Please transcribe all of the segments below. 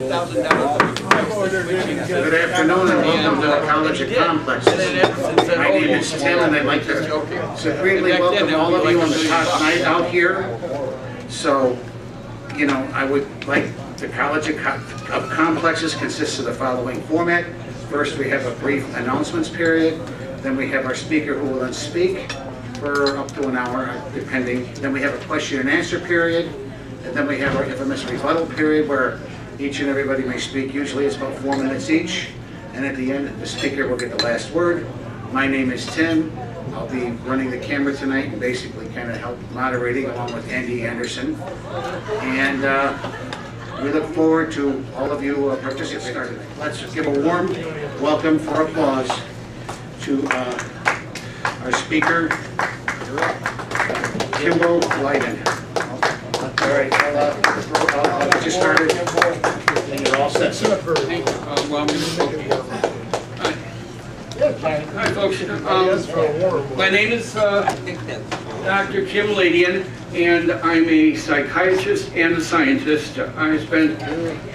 Good afternoon and welcome to the College of Complexes. My name is Tim and I'd like to supremely welcome all of you on the top night out here. So, you know, I would like, the College of of Complexes consists of the following format. First, we have a brief announcements period, then we have our speaker who will then speak for up to an hour, depending. Then we have a question and answer period, and then we have our infamous rebuttal period where each and everybody may speak. Usually it's about four minutes each. And at the end, the speaker will get the last word. My name is Tim. I'll be running the camera tonight and basically kind of help moderating along with Andy Anderson. And uh, we look forward to all of you uh, participating. Let's give a warm welcome for applause to uh, our speaker, Kimball Ladien. All right, I'll, uh, I'll I'll get you started. And you're all set, sir. Um, well, I'm gonna spoke to you. Hi, Hi, folks. Um, My name is uh, Dr. Kim Ladien, and I'm a psychiatrist and a scientist. I spent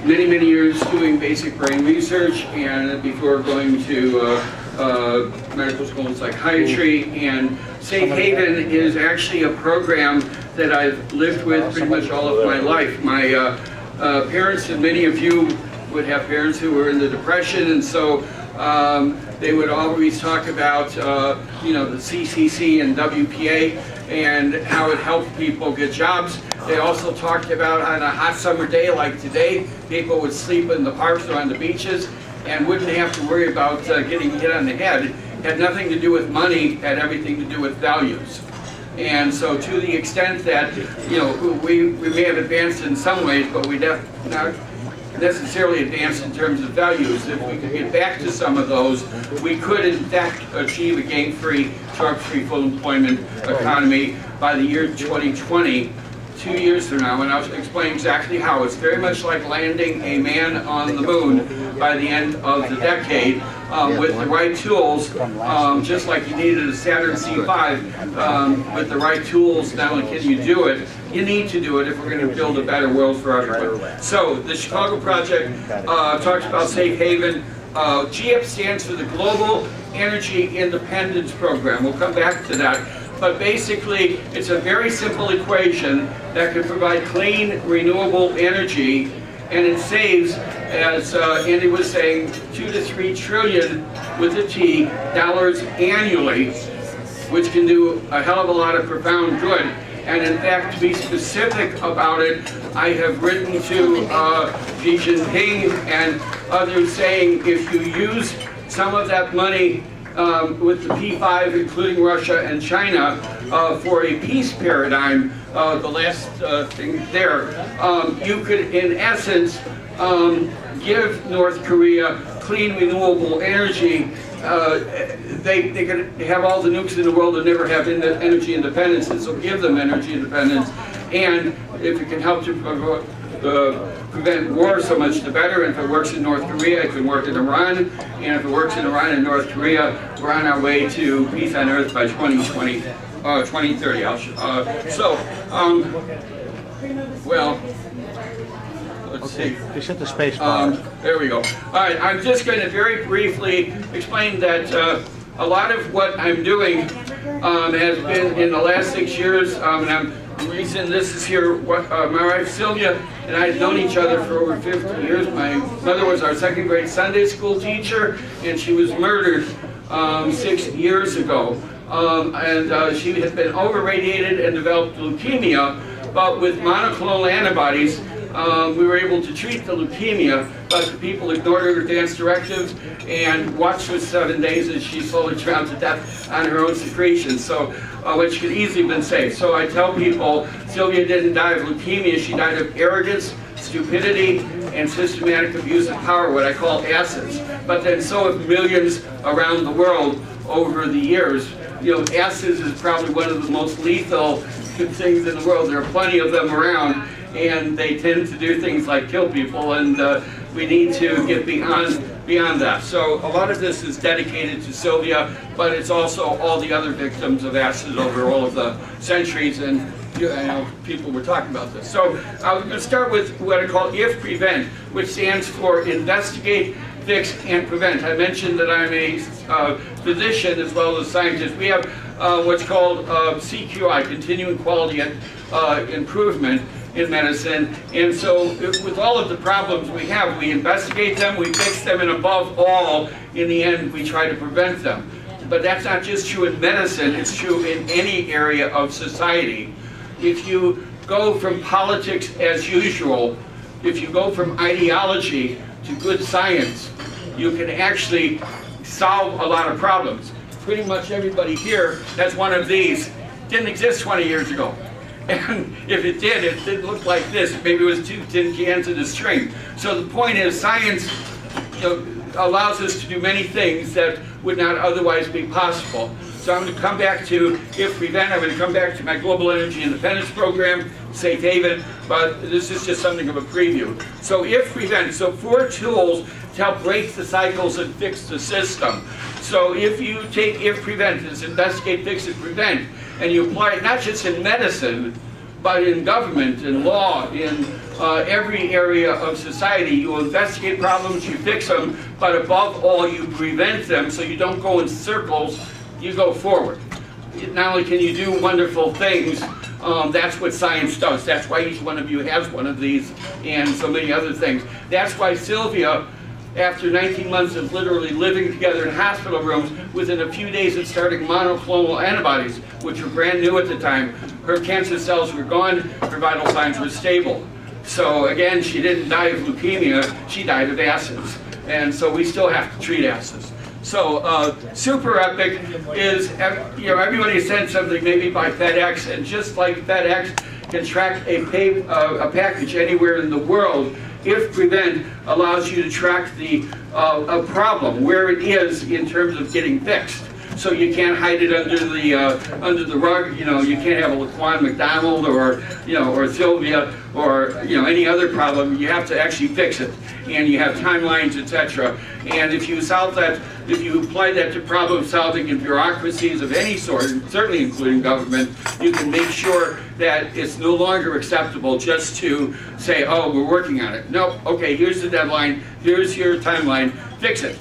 many, many years doing basic brain research and before going to uh, uh, medical school in psychiatry. And Safe Haven is actually a program that I've lived with pretty much all of my life. My uh, uh, parents, and many of you would have parents who were in the Depression, and so um, they would always talk about, uh, you know, the CCC and WPA and how it helped people get jobs. They also talked about on a hot summer day like today, people would sleep in the parks or on the beaches and wouldn't have to worry about uh, getting hit on the head. It Had nothing to do with money, had everything to do with values. And so to the extent that, you know, we, we may have advanced in some ways, but we def, not necessarily advanced in terms of values. If we could get back to some of those, we could in fact achieve a gang-free, drug-free, full employment economy by the year 2020, two years from now, and I'll explain exactly how. It's very much like landing a man on the moon by the end of the decade um, with the right tools, um, just like you needed a Saturn C5, um, with the right tools, not only can you do it, you need to do it if we're going to build a better world for everyone. So the Chicago Project uh, talks about safe haven. Uh, stands for the Global Energy Independence Program. We'll come back to that. But basically, it's a very simple equation that can provide clean, renewable energy, and it saves, as uh, Andy was saying, two to three trillion with a T dollars annually, which can do a hell of a lot of profound good. And in fact, to be specific about it, I have written to uh, Xi Jinping and others saying if you use some of that money um, with the P5, including Russia and China, uh, for a peace paradigm, uh, the last uh, thing there, um, you could, in essence, um, give North Korea clean, renewable energy. Uh, they, they could have all the nukes in the world and never have in energy independence, so give them energy independence. And if it can help to uh, prevent war so much the better. And if it works in North Korea, it can work in Iran. And if it works in Iran and North Korea, we're on our way to peace on earth by 2020, uh, 2030. Uh, so, um, well, let's see. Just hit the space Um, bar. there we go. All right, I'm just going to very briefly explain that uh, a lot of what I'm doing um, has been in the last six years, um, and I'm the reason this is here, what, uh, my wife Sylvia and I have known each other for over 50 years. My mother was our second grade Sunday school teacher, and she was murdered um, six years ago. Um, and uh, she had been over-radiated and developed leukemia, but with monoclonal antibodies, um, we were able to treat the leukemia, but the people ignored her advance directives and watched for seven days as she slowly drowned to death on her own secretions, so, uh, which could easily have been saved. So I tell people, Sylvia didn't die of leukemia, she died of arrogance, stupidity, and systematic abuse of power, what I call acids. But then so have millions around the world over the years. You know, acids is probably one of the most lethal things in the world. There are plenty of them around, and they tend to do things like kill people, and uh, we need to get beyond beyond that. So a lot of this is dedicated to Sylvia, but it's also all the other victims of acid over all of the centuries, and you know, people were talking about this. So I'm going to start with what I call IF Prevent, which stands for Investigate, Fix, and Prevent. I mentioned that I'm a uh, physician as well as scientist. We have uh, what's called uh, CQI, Continuing Quality uh, Improvement in medicine. And so with all of the problems we have, we investigate them, we fix them, and above all, in the end, we try to prevent them. But that's not just true in medicine, it's true in any area of society. If you go from politics as usual, if you go from ideology to good science, you can actually solve a lot of problems. Pretty much everybody here has one of these. Didn't exist 20 years ago. And if it did, it didn't look like this. Maybe it was two tin cans and a string. So the point is, science you know, allows us to do many things that would not otherwise be possible. So I'm going to come back to if prevent. I'm going to come back to my global energy independence program, safe haven. But this is just something of a preview. So if prevent. So four tools to help break the cycles and fix the system. So if you take if prevent, it's investigate, fix, and prevent, and you apply it not just in medicine, but in government, in law, in uh, every area of society. You investigate problems, you fix them, but above all, you prevent them so you don't go in circles, you go forward. Not only can you do wonderful things, um, that's what science does. That's why each one of you has one of these and so many other things. That's why Sylvia after 19 months of literally living together in hospital rooms, within a few days of starting monoclonal antibodies, which were brand new at the time, her cancer cells were gone, her vital signs were stable. So again, she didn't die of leukemia, she died of acids. And so we still have to treat acids. So uh, Super Epic is, you know, everybody sent something maybe by FedEx, and just like FedEx can track a, pay, uh, a package anywhere in the world, if prevent allows you to track the uh, a problem where it is in terms of getting fixed. So you can't hide it under the uh, under the rug. You know, you can't have a Laquan McDonald or you know or Sylvia or you know any other problem. You have to actually fix it, and you have timelines, etc. And if you solve that, if you apply that to problem solving in bureaucracies of any sort, certainly including government, you can make sure that it's no longer acceptable just to say, oh, we're working on it. No, okay, here's the deadline, here's your timeline, fix it,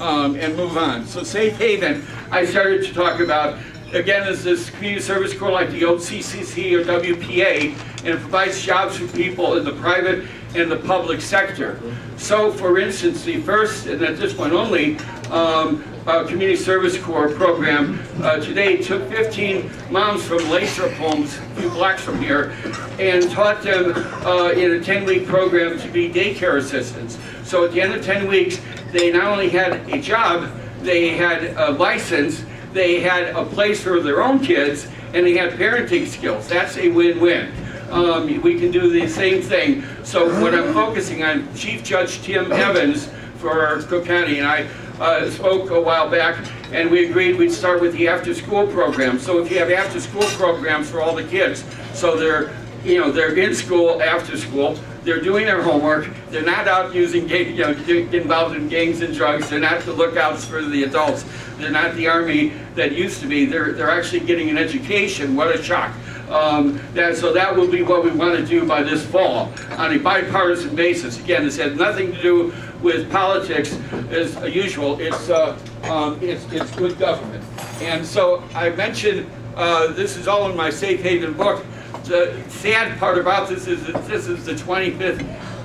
um, and move on. So Safe Haven, I started to talk about, again, is this community service corps like the old CCC or WPA, and it provides jobs for people in the private and the public sector. So, for instance, the first, and at this point only, um, uh, Community Service Corps program uh, today took 15 moms from Lathrop Homes, a few blocks from here, and taught them uh, in a 10-week program to be daycare assistants. So at the end of 10 weeks, they not only had a job, they had a license, they had a place for their own kids, and they had parenting skills. That's a win-win. Um, we can do the same thing. So what I'm focusing on, Chief Judge Tim Evans for Cook County and I uh, spoke a while back, and we agreed we'd start with the after-school program. So if you have after-school programs for all the kids, so they're, you know, they're in school after school, they're doing their homework, they're not out using, you know, getting involved in gangs and drugs, they're not the lookouts for the adults, they're not the army that used to be, they're, they're actually getting an education, what a shock. Um, that, so that will be what we want to do by this fall on a bipartisan basis. Again, this has nothing to do with politics as usual. It's, uh, um, it's, it's good government. And so I mentioned, uh, this is all in my Safe Haven book. The sad part about this is that this is the 25th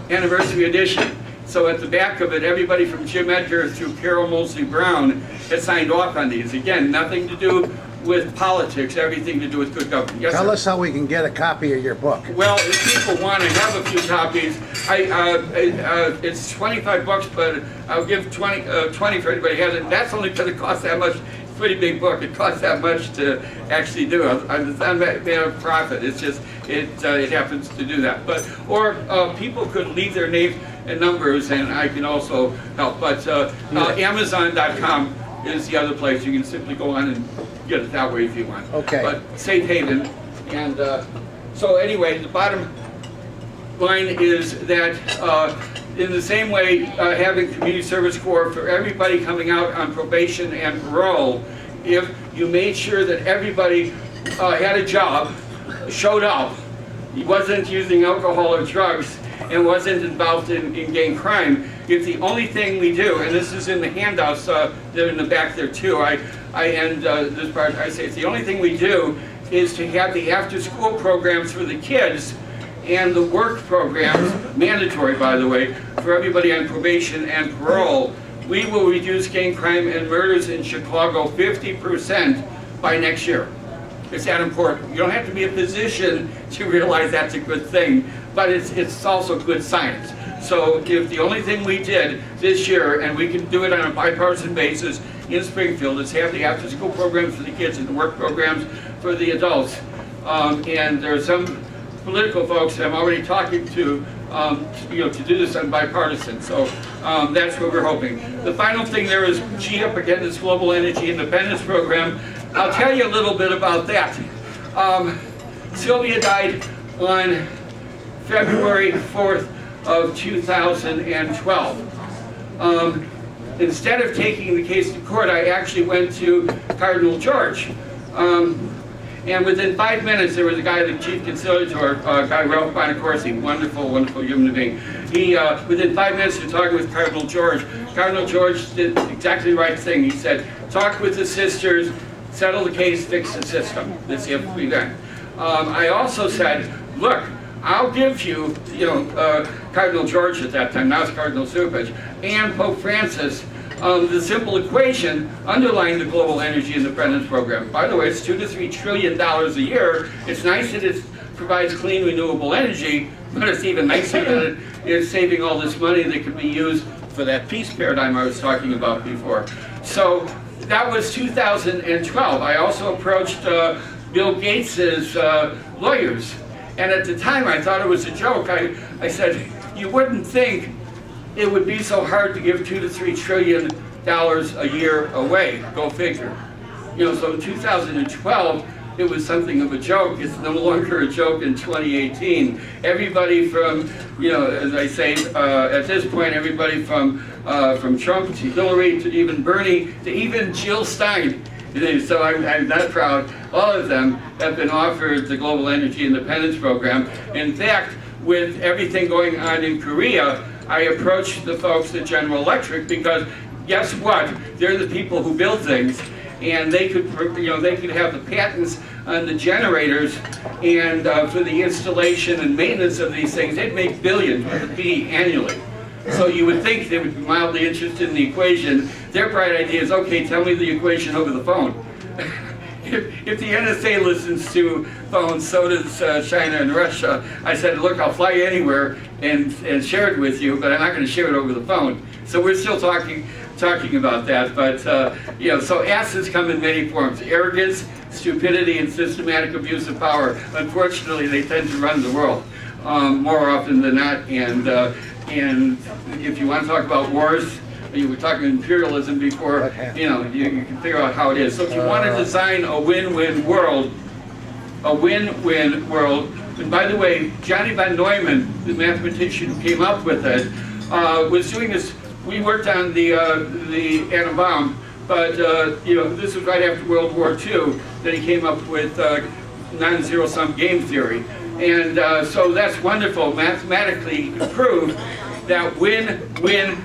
anniversary edition. So at the back of it, everybody from Jim Edgar through Carol Moseley Braun has signed off on these. Again, nothing to do with politics, everything to do with good government. Yes, Tell sir? us how we can get a copy of your book. Well, if people want to have a few copies, I, uh, uh, it's 25 bucks, but I'll give 20, uh, 20 for anybody who has it. That's only because it costs that much. It's pretty big book. It costs that much to actually do. I'm not making a profit. It's just it uh, it happens to do that. But or uh, people could leave their names and numbers, and I can also help. But uh, uh, Amazon.com is the other place. You can simply go on and get it that way if you want. Okay. But Safe Haven, and uh, so anyway, the bottom line is that uh, in the same way, uh, having community service corps for everybody coming out on probation and parole, if you made sure that everybody uh, had a job, showed up, wasn't using alcohol or drugs, and wasn't involved in, in gang crime, if the only thing we do, and this is in the handouts, uh, they're in the back there too, I, I end uh, this part, I say, it's the only thing we do is to have the after-school programs for the kids and the work programs, mandatory by the way, for everybody on probation and parole, we will reduce gang crime and murders in Chicago 50% by next year. It's that important. You don't have to be a physician to realize that's a good thing, but it's, it's also good science. So if the only thing we did this year, and we can do it on a bipartisan basis in Springfield, is have the after-school programs for the kids and the work programs for the adults. Um, and there are some political folks I'm already talking to, um, to, you know, to do this on bipartisan. So um, that's what we're hoping. The final thing there is G up again, this Global Energy Independence Program. I'll tell you a little bit about that. Um, Sylvia died on February 4th of 2012. Um, instead of taking the case to court, I actually went to Cardinal George. Um, and within five minutes, there was a guy, the chief conciliator, uh, guy Ralph Bonacorsi, wonderful, wonderful human being. He, uh, within five minutes of talking with Cardinal George, Cardinal George did exactly the right thing. He said, talk with the sisters, settle the case, fix the system. This has to be done. Um, I also said, look, I'll give you, you know, uh, Cardinal George at that time, now it's Cardinal Cupich, and Pope Francis, um, the simple equation underlying the Global Energy Independence Program. By the way, it's two to three trillion dollars a year. It's nice that it provides clean, renewable energy, but it's even nicer that it is saving all this money that could be used for that peace paradigm I was talking about before. So that was 2012. I also approached uh, Bill Gates's uh, lawyers, and at the time I thought it was a joke. I, I said, you wouldn't think it would be so hard to give two to three trillion dollars a year away. Go figure. You know, so in 2012, it was something of a joke. It's no longer a joke in 2018. Everybody from, you know, as I say, uh, at this point, everybody from uh, from Trump to Hillary to even Bernie to even Jill Stein. So I'm, I'm that proud. All of them have been offered the Global Energy Independence Program. In fact, with everything going on in Korea, I approached the folks at General Electric because guess what? They're the people who build things and they could, you know, they could have the patents on the generators and uh, for the installation and maintenance of these things, they'd make billions with a P annually. So you would think they would be mildly interested in the equation. Their bright idea is, okay, tell me the equation over the phone. if, if the NSA listens to phones, so does uh, China and Russia. I said, look, I'll fly anywhere and, and share it with you, but I'm not going to share it over the phone. So we're still talking talking about that. But, uh, you know, so acids come in many forms. Arrogance, stupidity, and systematic abuse of power. Unfortunately, they tend to run the world um, more often than not. And, uh, and if you want to talk about wars, you were talking imperialism before, you know, you, you, can figure out how it is. So if you want to design a win-win world, a win-win world, and by the way, Johnny von Neumann, the mathematician who came up with it, uh, was doing this, we worked on the, uh, the atom bomb, but uh, you know, this was right after World War II that he came up with uh, non-zero sum game theory. And uh, so that's wonderful, mathematically proved that win-win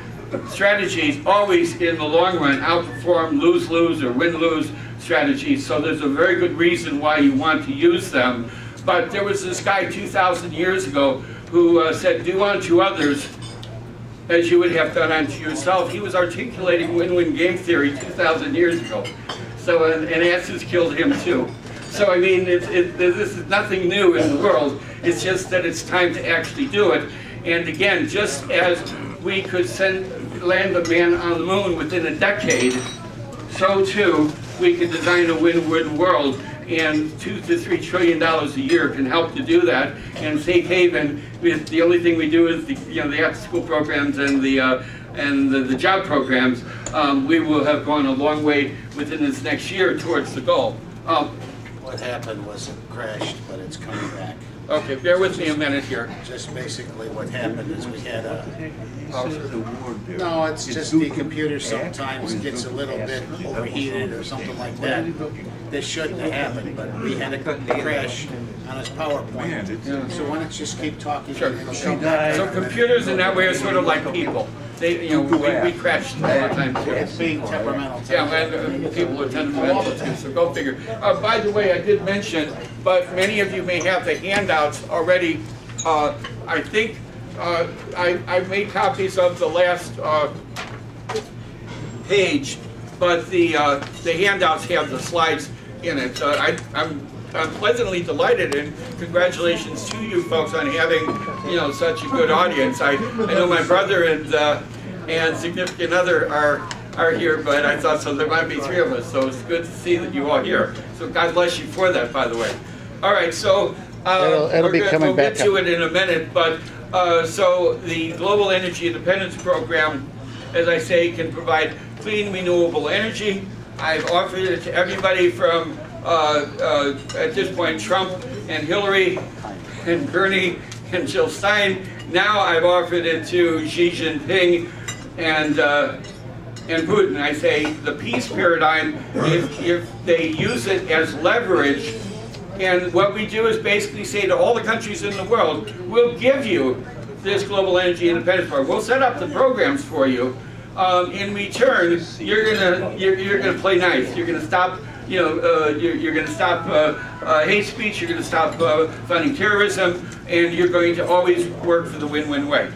strategies always in the long run outperform lose-lose or win-lose strategies. So there's a very good reason why you want to use them. But there was this guy 2,000 years ago who uh, said, do unto others as you would have done unto yourself. He was articulating win-win game theory 2,000 years ago. So, and, and acids killed him too. So, I mean, it, it, this is nothing new in the world. It's just that it's time to actually do it. And again, just as we could send land a man on the moon within a decade, so too we can design a win-win world and two to three trillion dollars a year can help to do that. And Safe Haven, the only thing we do is the you know the after-school programs and the uh, and the, the, job programs. Um, we will have gone a long way within this next year towards the goal. Um, what happened was it crashed, but it's coming back. Okay, bear with me a minute here. Just basically what happened is we had a... No, it's just the computer sometimes gets a little bit overheated or something like that. This shouldn't have happened, but we had a crash on his PowerPoint. So why don't you just keep talking? Sure. and it'll come back. So computers in that way are sort of like people. They, you know, we, we crash all the time too. It's being temperamental. Yeah, and uh, people are temperamental too, so go figure. Uh, by the way, I did mention, but many of you may have the handouts already. Uh, I think, uh, I, I made copies of the last, uh, page, but the, uh, the handouts have the slides in it. Uh, I, I'm I'm pleasantly delighted and congratulations to you folks on having, you know, such a good audience. I, I know my brother and, uh, and significant other are, are here, but I thought so there might be three of us, so it's good to see that you all here. So God bless you for that, by the way. All right, so, uh, It'll- it'll we're be gonna- coming we'll get to it in a minute, but, uh, so the Global Energy Independence Program, as I say, can provide clean renewable energy. I've offered it to everybody from, at this point, Trump and Hillary and Bernie and Jill Stein. Now I've offered it to Xi Jinping and, uh, and Putin. I say the peace paradigm, if, if they use it as leverage, and what we do is basically say to all the countries in the world, we'll give you this global energy independence program. We'll set up the programs for you. Um, in return, you're gonna you're, you're gonna play nice. You're gonna stop. You know, uh, you're, you're going to stop uh, uh, hate speech. You're going to stop funding terrorism, and you're going to always work for the win-win way.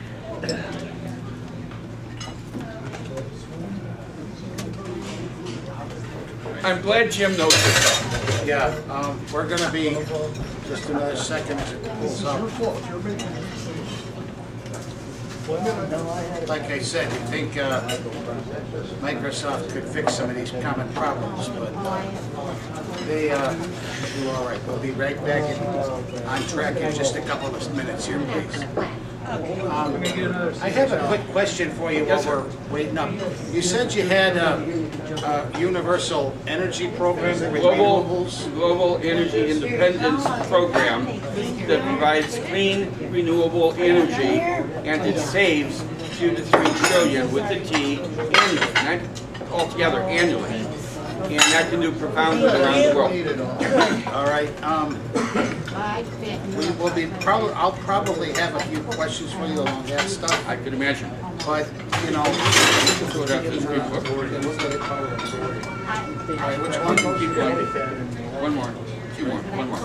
I'm glad Jim knows this. Yeah, um, we're gonna be, just another second as it cools up. Like I said, you think, uh, Microsoft could fix some of these common problems, but, uh, they, uh, do all right. We'll be right back in, on track in just a couple of minutes here, please. Um, I have a quick question for you while we're waiting up. You said you had a, a universal energy program with Global, renewables? Global Energy Independence Program that provides clean, renewable energy, and it saves two to three trillion with the T annually, not altogether annually. And that can do profound good around the world. All right, um, we will be, probably, I'll probably have a few questions for you along that stuff, I could imagine. but, you know, Go down to the screen all right, which one? Keep going. One more, two more, one more.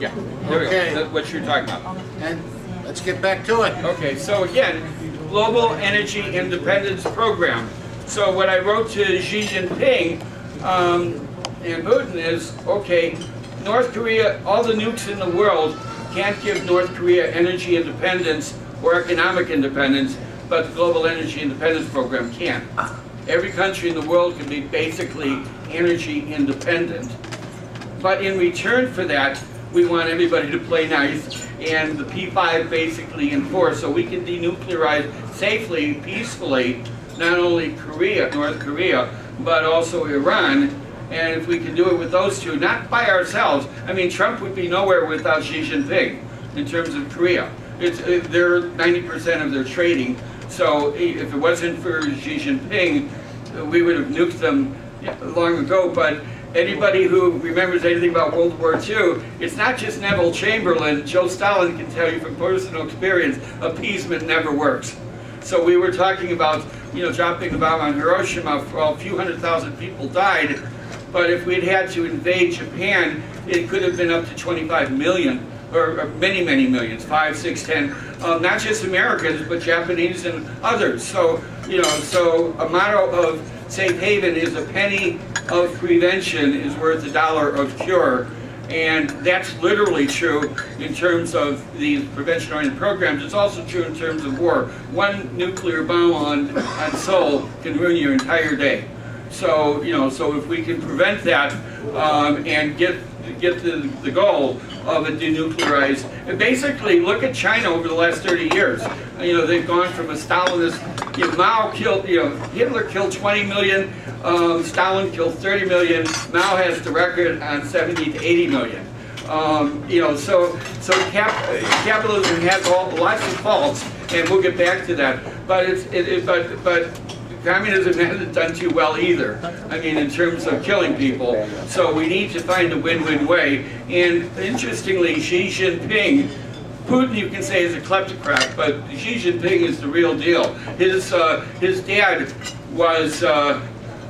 Yeah, there we go. Okay. That's what you're talking about. And let's get back to it. Okay, so again, Global Energy Independence Program. So what I wrote to Xi Jinping um, and Putin is, okay, North Korea, all the nukes in the world can't give North Korea energy independence or economic independence, but the Global Energy Independence Program can. Every country in the world can be basically energy independent. But in return for that, we want everybody to play nice, and the P5 basically enforced, so we can denuclearize safely, peacefully, not only Korea, North Korea, but also Iran. And if we can do it with those two, not by ourselves, I mean, Trump would be nowhere without Xi Jinping in terms of Korea. It's, uh, they're 90% of their trading, so if it wasn't for Xi Jinping, uh, we would have nuked them long ago, but anybody who remembers anything about World War II, it's not just Neville Chamberlain. Joe Stalin can tell you from personal experience, appeasement never works. So we were talking about, you know, dropping the bomb on Hiroshima, well, a few hundred thousand people died, but if we'd had to invade Japan, it could have been up to 25 million, or, or many, many millions, five, six, ten, uh, not just Americans, but Japanese and others. So, you know, so a motto of safe haven is a penny of prevention is worth a dollar of cure. And that's literally true in terms of these prevention-oriented programs. It's also true in terms of war. One nuclear bomb on, on Seoul can ruin your entire day. So, you know, so if we can prevent that um, and get get the, the goal of a denuclearized, and basically look at China over the last 30 years. You know, they've gone from a Stalinist, you know, Mao killed, you know, Hitler killed 20 million, um, Stalin killed 30 million, Mao has the record on 70 to 80 million. Um, you know, so so cap, capitalism has all lots of faults, and we'll get back to that. But it's it, it, but but communism hasn't done too well either. I mean, in terms of killing people. So we need to find a win-win way. And interestingly, Xi Jinping, Putin you can say is a kleptocrat, but Xi Jinping is the real deal. His, uh, his dad was uh,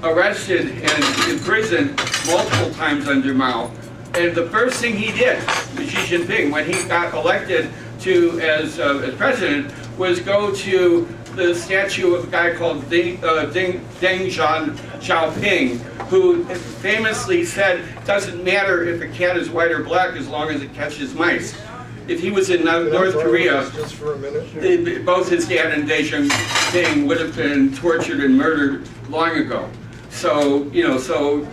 arrested and imprisoned multiple times under Mao. And the first thing he did, Xi Jinping, when he got elected to as, uh, as president, was go to the statue of a guy called Deng, uh, Deng, Deng Zhan Xiaoping, who famously said, doesn't matter if a cat is white or black as long as it catches mice. If he was in North North Korea, Just for a minute. both his dad and Deng Xiaoping would have been tortured and murdered long ago. So, you know, so,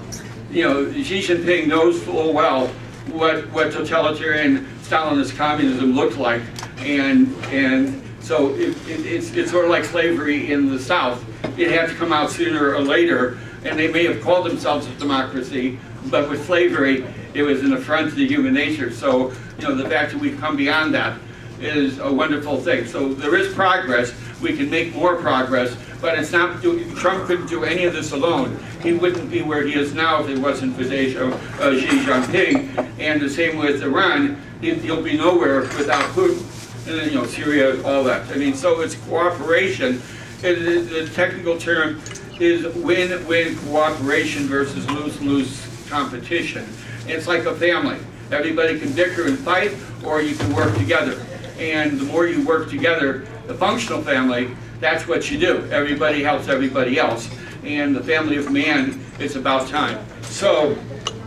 you know, Xi Jinping knows full well what, what totalitarian Stalinist communism looked like. And, and so it, it, it's, it's sort of like slavery in the South. It had to come out sooner or later, and they may have called themselves a democracy, but with slavery, it was an affront to the human nature. So, you know, the fact that we've come beyond that is a wonderful thing. So there is progress. We can make more progress, but it's not. Trump couldn't do any of this alone. He wouldn't be where he is now if it wasn't for Xi uh, Jinping. And the same with Iran. He, he'll be nowhere without Putin. And then, you know, Syria, all that. I mean, so it's cooperation. And the, technical term is win-win cooperation versus lose-lose competition. It's like a family. Everybody can bicker and fight, or you can work together. And the more you work together, the functional family, that's what you do. Everybody helps everybody else. And the family of man, it's about time. So,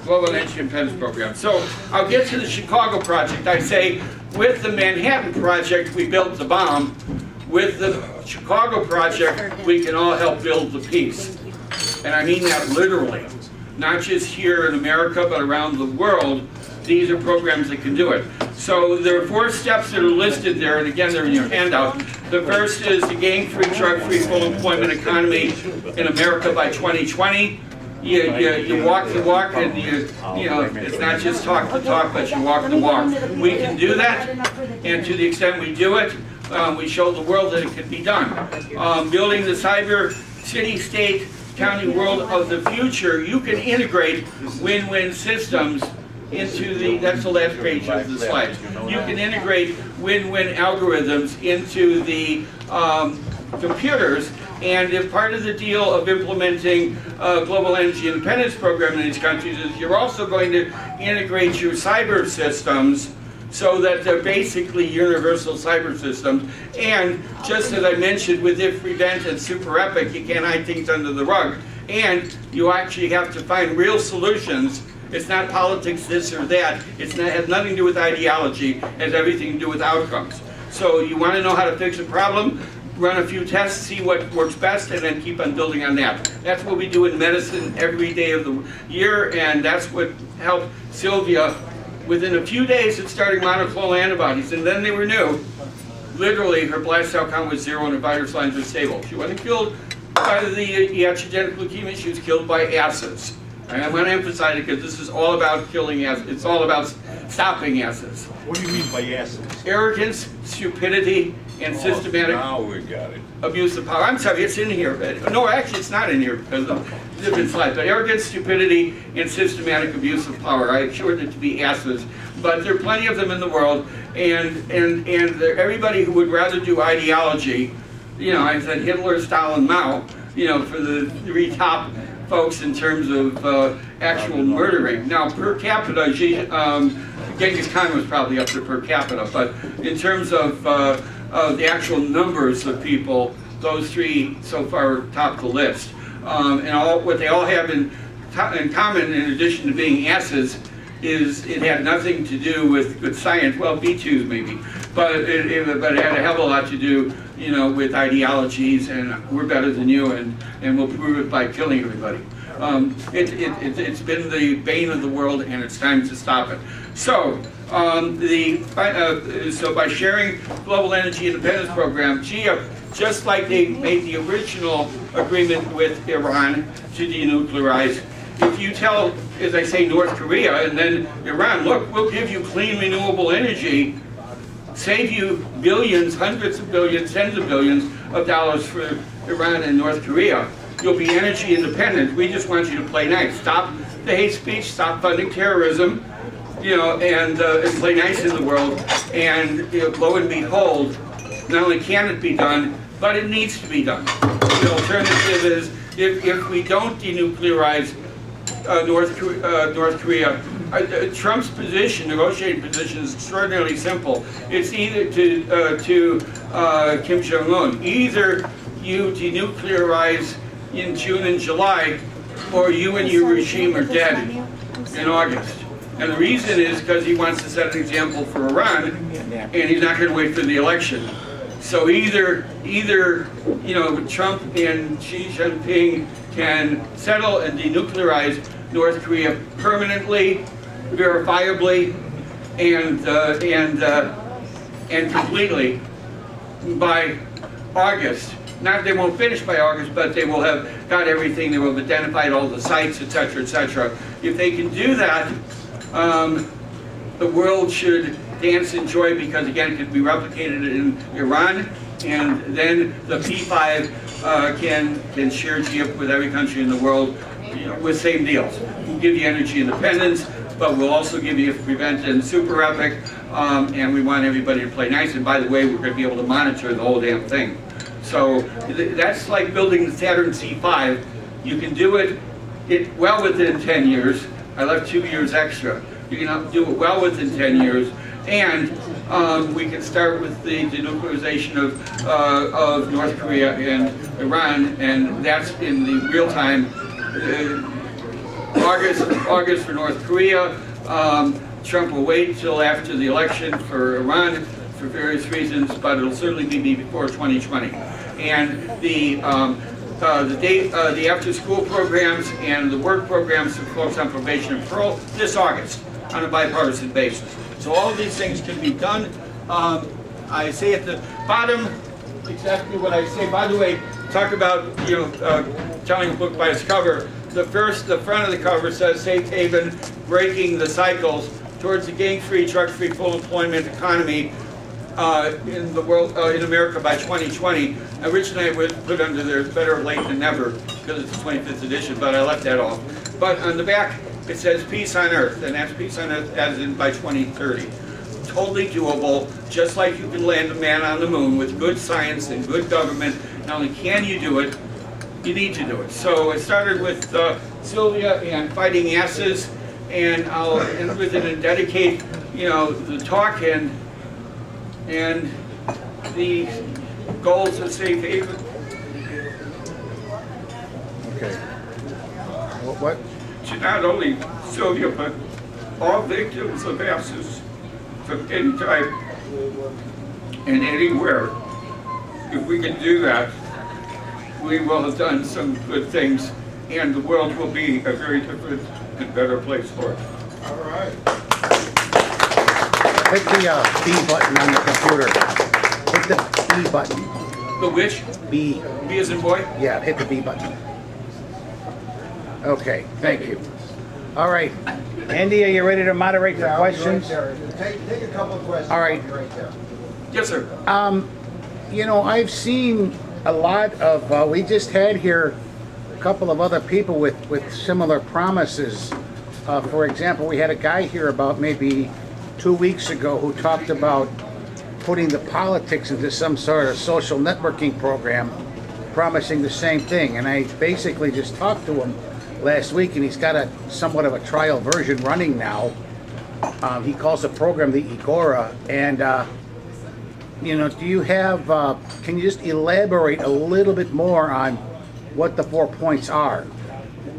Global Energy Independence Program. So, I'll get to the Chicago project. I say, with the Manhattan project, we built the bomb. With the Chicago project, we can all help build the peace. And I mean that literally. Not just here in America, but around the world. These are programs that can do it. So there are four steps that are listed there, and again, they're in your handout. The first is the gang-free, drug-free, full employment economy in America by 2020. You, you, you walk the walk and you, you know, it's not just talk the talk, but you walk the walk. We can do that, and to the extent we do it, um, we show the world that it can be done. Um, building the cyber city, state, county world of the future, you can integrate win-win systems into the, that's the last page of the slide. You can integrate win-win algorithms into the um, computers, and if part of the deal of implementing a global energy independence program in these countries is you're also going to integrate your cyber systems so that they're basically universal cyber systems. And just as I mentioned with If Prevent and Super Epic, you can't hide things under the rug. And you actually have to find real solutions. It's not politics, this or that. It's not, it has nothing to do with ideology. It has everything to do with outcomes. So you want to know how to fix a problem? Run a few tests, see what works best, and then keep on building on that. That's what we do in medicine every day of the year, and that's what helped Sylvia within a few days of starting monoclonal antibodies, and then they were new. Literally, her blast cell count was zero and her virus lines were stable. She wasn't killed by the iatrogenic leukemia, she was killed by acids. And I'm going to emphasize it because this is all about killing acids. It's all about stopping acids. What do you mean by acids? Arrogance, stupidity, and systematic Now we got it. abuse of power. I'm sorry, it's in here. No, actually, it's not in here because of different slides. But arrogance, stupidity, and systematic abuse of power. I shortened it to be ASSES. But there are plenty of them in the world, and and and there- everybody who would rather do ideology, you know, I said Hitler, Stalin, Mao, you know, for the three top folks in terms of uh, actual murdering. Now, per capita, Xi- um, Genghis Khan was probably up there per capita, but in terms of, uh, of the actual numbers of people, those three so far top the list. Um, and all, what they all have in, in common, in addition to being asses, is it had nothing to do with, with science, well, B2s maybe, but it, it, but it had a hell of a lot to do, you know, with ideologies and we're better than you and, and we'll prove it by killing everybody. Um, it, it, it, it's been the bane of the world and it's time to stop it. So, um, the, uh, so by sharing Global Energy Independence Program, GIA, just like they made the original agreement with Iran to denuclearize, if you tell, as I say, North Korea and then Iran, look, we'll give you clean renewable energy, save you billions, hundreds of billions, tens of billions of dollars for Iran and North Korea, you'll be energy independent. We just want you to play nice. Stop the hate speech, stop funding terrorism, you know, and, uh, and play nice in the world. And you know, lo and behold, not only can it be done, but it needs to be done. The alternative is if, if we don't denuclearize uh, North, uh, North Korea, uh, Trump's position, negotiating position, is extraordinarily simple. It's either to uh, to uh, Kim Jong Un, either you denuclearize in June and July, or you and your regime are dead in August. And the reason is because he wants to set an example for Iran, and he's not going to wait for the election. So either, either, you know, Trump and Xi Jinping can settle and denuclearize North Korea permanently, verifiably, and, uh, and, uh, and completely by August. Not, that they won't finish by August, but they will have got everything, they will have identified all the sites, et cetera, et cetera. If they can do that, um, the world should dance in joy because again, it could be replicated in Iran, and then the P5 uh, can can share GIP with every country in the world you know, with same deals. We'll give you energy independence, but we'll also give you prevent and super epic, um, and we want everybody to play nice. And by the way, we're going to be able to monitor the whole damn thing. So th- that's like building the Saturn C5. You can do it, it well within 10 years. I left two years extra. You can do it well within 10 years. And um, we can start with the denuclearization of, uh, of North Korea and Iran, and that's in the real time. Uh, August, August for North Korea. Um, Trump will wait until after the election for Iran for various reasons, but it'll certainly be before 2020. And the um, uh, the day, uh, the after-school programs and the work programs for folks on probation and parole this August on a bipartisan basis. So all of these things can be done. Um, I say at the bottom exactly what I say. By the way, talk about you know uh, telling a book by its cover. The first, the front of the cover says Safe Haven, breaking the cycles towards a gang-free, truck-free, full employment economy uh, in the world, uh, in America by 2020. Originally, I would put under there better late than never because it's the 25th edition, but I left that off. But on the back, it says peace on earth, and that's peace on earth as in by 2030. Totally doable, just like you can land a man on the moon with good science and good government. Not only can you do it, you need to do it. So it started with uh, Sylvia and fighting asses, and I'll end with it and dedicate, you know, the talk and and the goals of safe haven. Okay. What, what? To not only Sylvia, but all victims of asses from any type and anywhere. If we can do that, we will have done some good things, and the world will be a very different and better place for it. All right. Hit the uh, B button on the computer. Hit the B button. The which, B. B as in boy? Yeah, hit the B button. Okay, thank you. All right. Andy, are you ready to moderate the Yeah, I'll right questions? Take, take a couple of questions. All right. Right there. Yes, sir. Um, you know, I've seen a lot of, uh, we just had here a couple of other people with, with similar promises. Uh, for example, we had a guy here about maybe two weeks ago who talked about putting the politics into some sort of social networking program, promising the same thing. And I basically just talked to him last week, and he's got a somewhat of a trial version running now. Um, he calls the program the Igora, and uh, you know, do you have, uh, can you just elaborate a little bit more on what the four points are?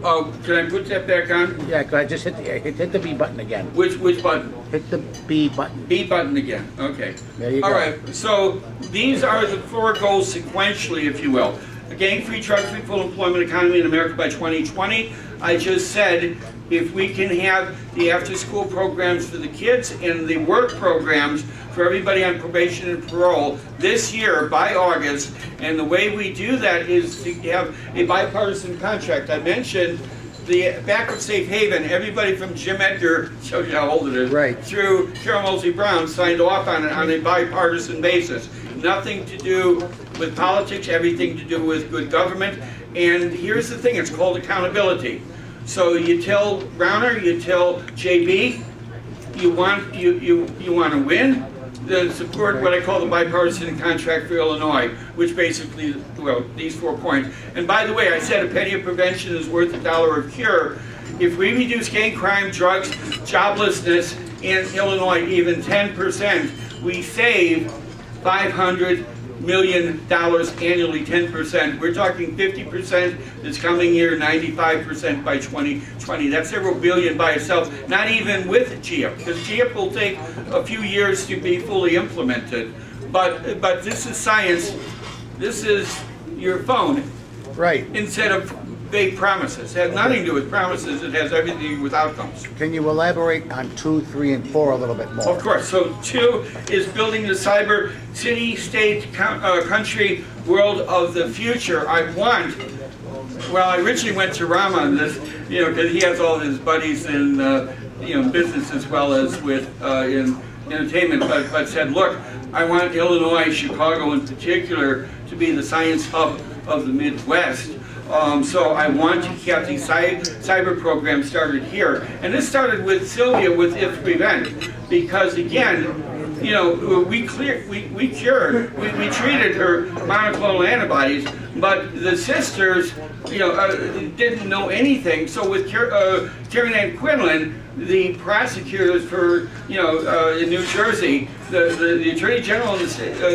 Oh, can I put that back on? Yeah, go ahead, just hit the, hit, hit the B button again. Which, which button? Hit the B button. B button again, okay. There you All go. right, so these are the four goals sequentially, if you will. A gang-free, drug-free, full employment economy in America by 2020. I just said, if we can have the after-school programs for the kids and the work programs for everybody on probation and parole this year by August, and the way we do that is to have a bipartisan contract. I mentioned the back of Safe Haven, everybody from Jim Edgar, shows you how old it is, Right. through Carol Moseley Braun signed off on it on a bipartisan basis. Nothing to do with politics, everything to do with good government. And here's the thing, it's called accountability. So you tell Rauner, you tell JB, you want, you, you, you want to win, support what I call the bipartisan contract for Illinois, which basically, well, these four points. And by the way, I said a penny of prevention is worth a dollar of cure. If we reduce gang crime, drugs, joblessness in Illinois even 10%, we save 500 million dollars annually, 10%. We're talking 50% this coming year, 95% by 2020. That's several billion by itself, not even with GIP, because GIP will take a few years to be fully implemented. But, but this is science. This is your phone Right. instead of vague promises. It has nothing to do with promises, it has everything to do with outcomes. Can you elaborate on two, three, and four a little bit more? Of course, so two is building the cyber city, state, uh, country, world of the future. I want, well, I originally went to Rahm on this, you know, because he has all his buddies in, uh, you know, business as well as with, uh, in entertainment, but, but said, look, I want Illinois, Chicago in particular, to be the science hub of the Midwest. Um, so I want to have the cyber program started here. And this started with Sylvia with If Prevent, because again, you know, we clear, we, we cured, we, we treated her monoclonal antibodies, but the sisters, you know, uh, didn't know anything. So with Car- uh, Ann Quinlan, the prosecutors for, you know, uh, in New Jersey, the, the, the Attorney General and the, uh,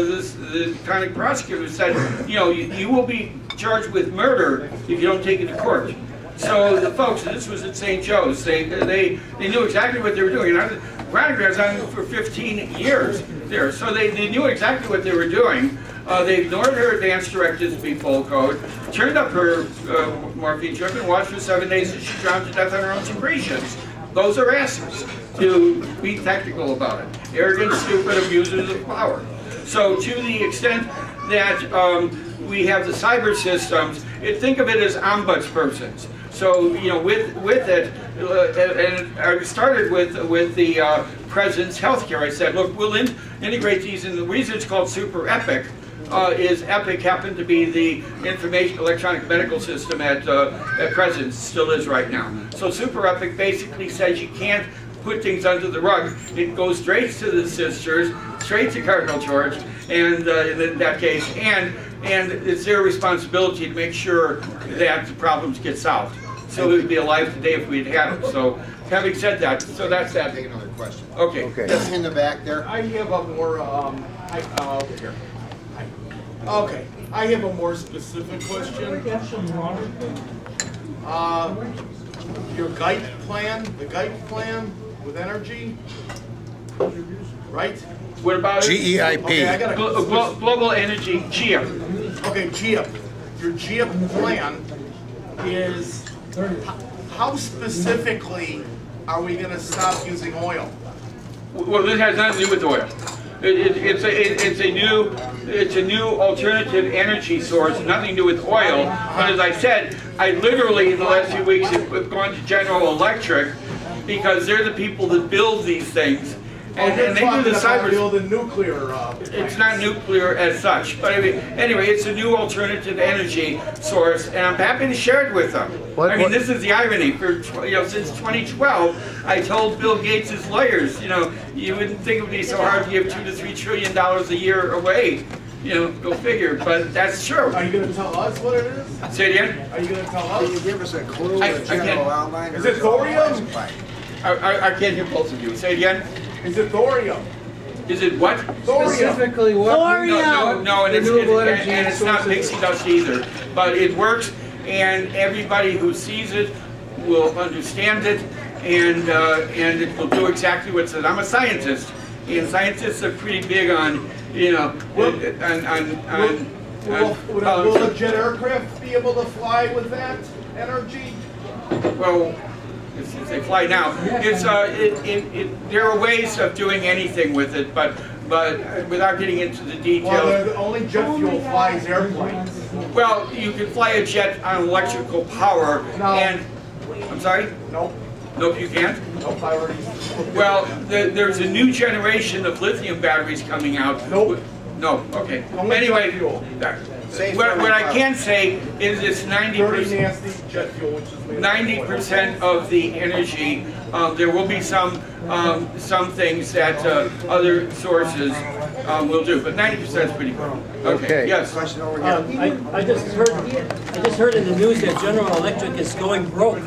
the county prosecutor said, you know, you, you will be charged with murder if you don't take it to court. So the folks, this was at St. Joe's, they, they, they knew exactly what they were doing. And I, was on for 15 years there, so they, they knew exactly what they were doing. Uh, they ignored her advance directives to be full code, turned up her uh, morphine drip and watched for seven days and she drowned to death on her own secretions. Those are asses, to be technical about it. Arrogant, stupid abusers of power. So to the extent that um, we have the cyber systems, it, think of it as ombudspersons. So you know, with with it, uh, and I started with with the uh, Presence healthcare. I said, look, we'll in, integrate these, and the reason it's called Super Epic uh, is Epic happened to be the information electronic medical system at uh, at Presence, still is right now. So Super Epic basically says you can't put things under the rug. It goes straight to the sisters, straight to Cardinal George, and uh, in that case, and and it's their responsibility to make sure that the problems get solved. So we would be alive today if we'd had it. So having said that, so that's that. Take another question. Okay. Okay. Just in the back there. I have a more, um, I, uh, over here. Hi. Okay, I have a more specific question. Uh, your GIPE plan, the GIPE plan with energy, right? What about it? Okay, I GEIP. got Glo- glo- a, Global Energy, GIA. okay, GIP. Your GIP plan is, how specifically are we gonna stop using oil? Well, this has nothing to do with oil. It, it, it's a, it, it's a new, it's a new alternative energy source, nothing to do with oil. But as I said, I literally in the last few weeks have gone to General Electric because they're the people that build these things. Oh, And, and they do the about cyber. building nuclear, uh. It's not nuclear as such, but I mean, anyway, it's a new alternative energy source, and I'm happy to share it with them. What- I mean, what- this is the irony. For you know, since 2012, I told Bill Gates' lawyers, you know, you wouldn't think it would be so hard to give two to three trillion dollars a year away. You know, go figure. But that's true. Are you gonna tell us what it is? Say it again. Are you gonna tell Can you us? give us a clue, I- a I can't- general outline? Is it thorium? I, I, I can't hear both of you. Say it again. Is it thorium? Is it what? Thorium. Specifically what? No, no, no, and it's, Renewable it's- energy and it's not pixie dust either, but it works, and everybody who sees it will understand it, and, uh, and it will do exactly what it says. I'm a scientist, and scientists are pretty big on, you know, on, on, on. Will, on- will, will a jet aircraft be able to fly with that energy? well, since they fly now, it's, uh, it, it, it, there are ways of doing anything with it, but, but without getting into the details. Well, details. the only jet fuel flies airplanes. Well, you can fly a jet on electrical power, No. and, I'm sorry? Nope, Nope, you can't? nope, I already. Well, the- there's a new generation of lithium batteries coming out. Nope. No, okay. Anyway, what, what I can say is it's ninety Dirty, percent, nasty jet fuel, which is made. ninety percent of the energy. Uh, there will be some, um, some things that, uh, other sources, um, will do, but ninety percent is pretty good. Okay, Okay, yes. question over Um. I, I just heard, I just heard in the news that General Electric is going broke.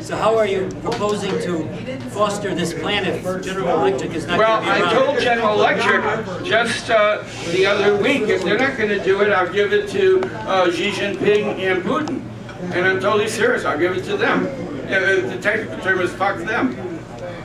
So how are you proposing to foster this plan if General Electric is not Well, be I told General Electric just uh, the other week, if they're not going to do it, I'll give it to uh, Xi Jinping and Putin. And I'm totally serious, I'll give it to them. Uh, The technical term is fuck them.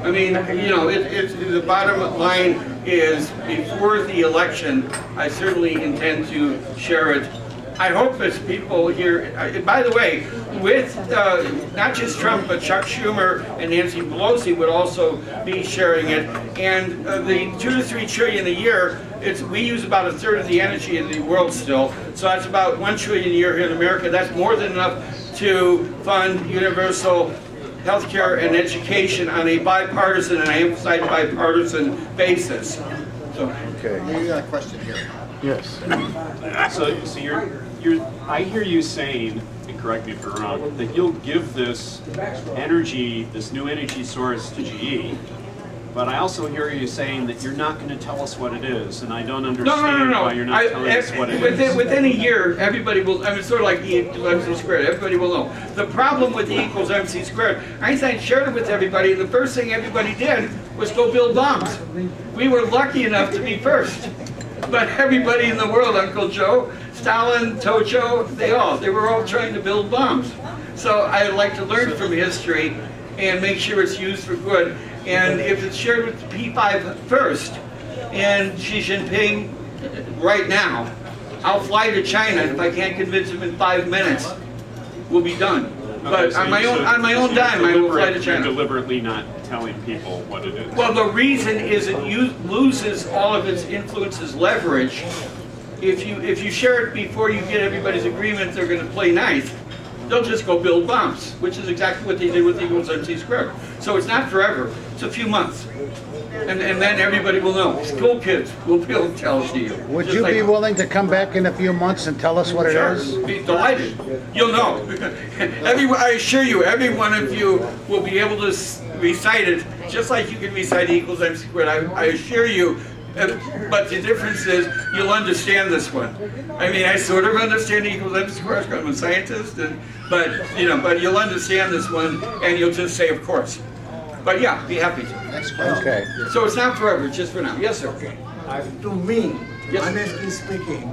I mean, you know, it, it's, the bottom line is, before the election, I certainly intend to share it. I hope as people here, I- by the way, with, uh, not just Trump, but Chuck Schumer and Nancy Pelosi would also be sharing it. And uh, the two to three trillion a year, it's, we use about a third of the energy in the world still. So that's about one trillion a year here in America. That's more than enough to fund universal healthcare and education on a bipartisan, and I emphasize bipartisan basis. So, Okay, You got a question here. yes. So, so you're, you're, I hear you saying, and correct me if I'm wrong, that you'll give this energy, this new energy source to GE, but I also hear you saying that you're not gonna tell us what it is, and I don't No, no, no, understand no. why you're not I- telling us what it eh, within, is. within a year, everybody will, I mean, sort of like E equals MC squared, everybody will know. The problem with E equals MC squared, Einstein shared it with everybody, and the first thing everybody did was go build bombs. We were lucky enough to be first. But everybody in the world, Uncle Joe, Stalin, Tojo, they all, they were all trying to build bombs. So I like to learn from history and make sure it's used for good. And if it's shared with the P5 first, and Xi Jinping right now, I'll fly to China if I can't convince him in five minutes, we'll be done. But on my own, on my own dime, I will fly to You're China. deliberately not telling people what it is. Well, the reason is it loses all of its influences leverage. If you, if you share it before you get everybody's agreement, they're gonna play nice. They'll just go build bombs, which is exactly what they did with equals MC squared. So it's not forever, it's a few months. And, and then everybody will know. School kids will be able to tell it to you. Would Just you like- be willing to come back in a few months and tell us what it Sure, is? be delighted. You'll know. Every, I assure you, every one of you will be able to s- recite it, just like you can recite E equals MC squared. I, I assure you. But the difference is, you'll understand this one. I mean, I sort of understand E equals MC squared, 'cause I'm a scientist, and, but, you know, but you'll understand this one, and you'll just say, of course. But yeah, be happy to. Next question. Okay. So it's not forever, just for now. Yes, sir. Uh, To me, Yes. honestly speaking,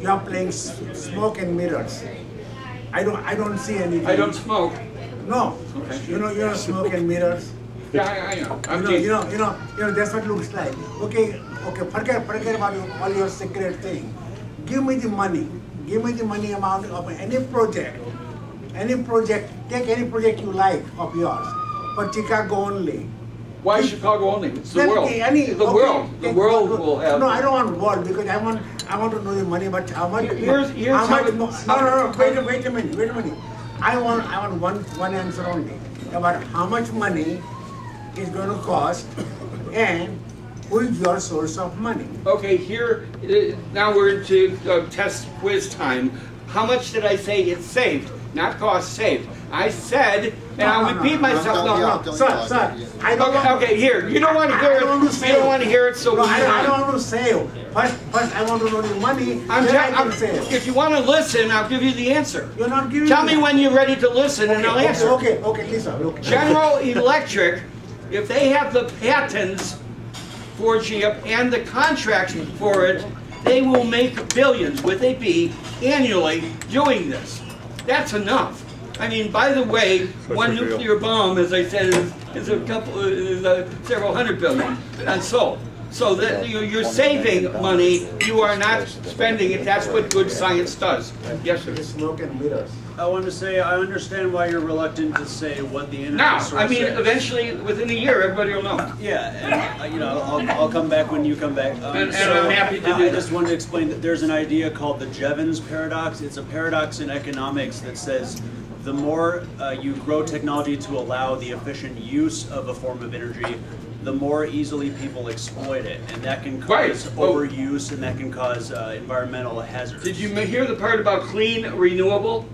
you are playing smoke and mirrors. I don't, I don't see anything. I don't smoke. No, Okay. you know, you know, smoke and mirrors. Yeah, I, I know. You I'm know, you know, you know, you know, that's what it looks like. Okay, okay, forget, forget about your, all your secret thing. Give me the money. Give me the money amount of any project. Any project, take any project you like of yours, but Chicago only. Why Chicago only? It's the world. Any, The okay, world, the world will have. No, I don't want world because I want, I want to know the money, but how much? Here's- here's how much? it- No, no, no. Wait, a- wait a minute. Wait a minute. I want, I want one, one answer only about how much money is going to cost, and who is your source of money? Okay, here, uh, now we're into uh, test quiz time. How much did I say it saved? Not cost saved. I said, and No, I'll no, repeat no, myself. No, No, no, sir, sir. I don't Okay, okay, here, you don't want to hear I don't it. to You don't want to hear it, so No, I don't, I don't want to save. First, first I want to know the money. I'm then I I'm. If you want to listen, I'll give you the answer. You're not giving. Tell me when you're ready to listen and I'll Okay, answer. Okay, okay, listen. Okay. General Electric, if they have the patents for GIP and the contracts for it, they will make billions with a B annually doing this. That's enough. I mean, by the way, one nuclear bomb, as I said, is, is a couple, is a several hundred billion and So So that you- you're saving money, you are not spending it. That's what good science does. Yes, sir. Smoke and mirrors. I want to say, I understand why you're reluctant to say what the energy Now, I mean, is. eventually, within a year, everybody will know. Yeah, and, uh, you know, I'll, I'll come back when you come back. Um, And- and so, I'm happy to uh, do I just wanted to explain that there's an idea called the Jevons paradox. It's a paradox in economics that says the more uh, you grow technology to allow the efficient use of a form of energy, the more easily people exploit it, and that can cause Oh. overuse and that can cause uh, environmental hazards. Did you hear the part about clean, renewable?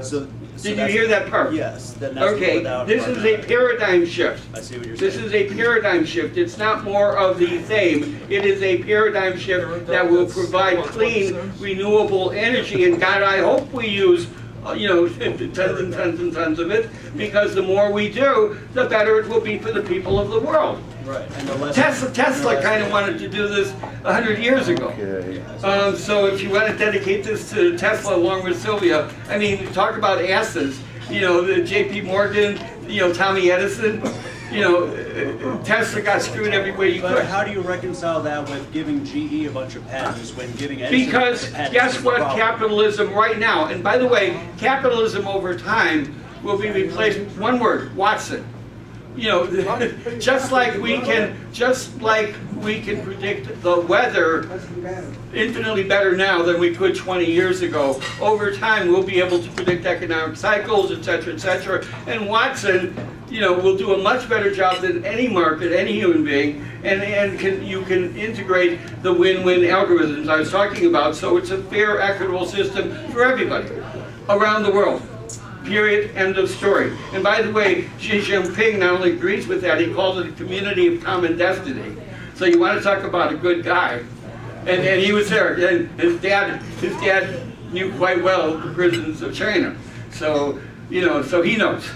So, so Did you hear that part? Yes. Then that's Okay, this is a paradigm shift. I see what you're saying. This is a paradigm shift. It's not more of the same. It is a paradigm shift that will provide clean, renewable energy. And God, I hope we use, you know, tons and tons and tons of it, because the more we do, the better it will be for the people of the world. Right. And the less Tesla, Tesla kind of wanted to do this a hundred years ago. Um, so if you want to dedicate this to Tesla along with Sylvia, I mean, talk about asses. You know, the J.P. Morgan, you know, Tommy Edison. You know, Tesla got screwed every way you But could. how do you reconcile that with giving GE a bunch of patents when giving Edison Because guess what? Capitalism right now, and by the way, capitalism over time will be replaced. One word: Watson. You know, just like we can, just like we can predict the weather infinitely better now than we could 20 years ago. Over time, we'll be able to predict economic cycles, et cetera, et cetera. And Watson, you know, will do a much better job than any market, any human being, and, and can, you can integrate the win-win algorithms I was talking about, so it's a fair, equitable system for everybody around the world. Period, end of story. And by the way, Xi Jinping not only agrees with that, he calls it a community of common destiny. So you want to talk about a good guy. And, and he was there, and his dad, his dad knew quite well the prisons of China. So, you know, so he knows.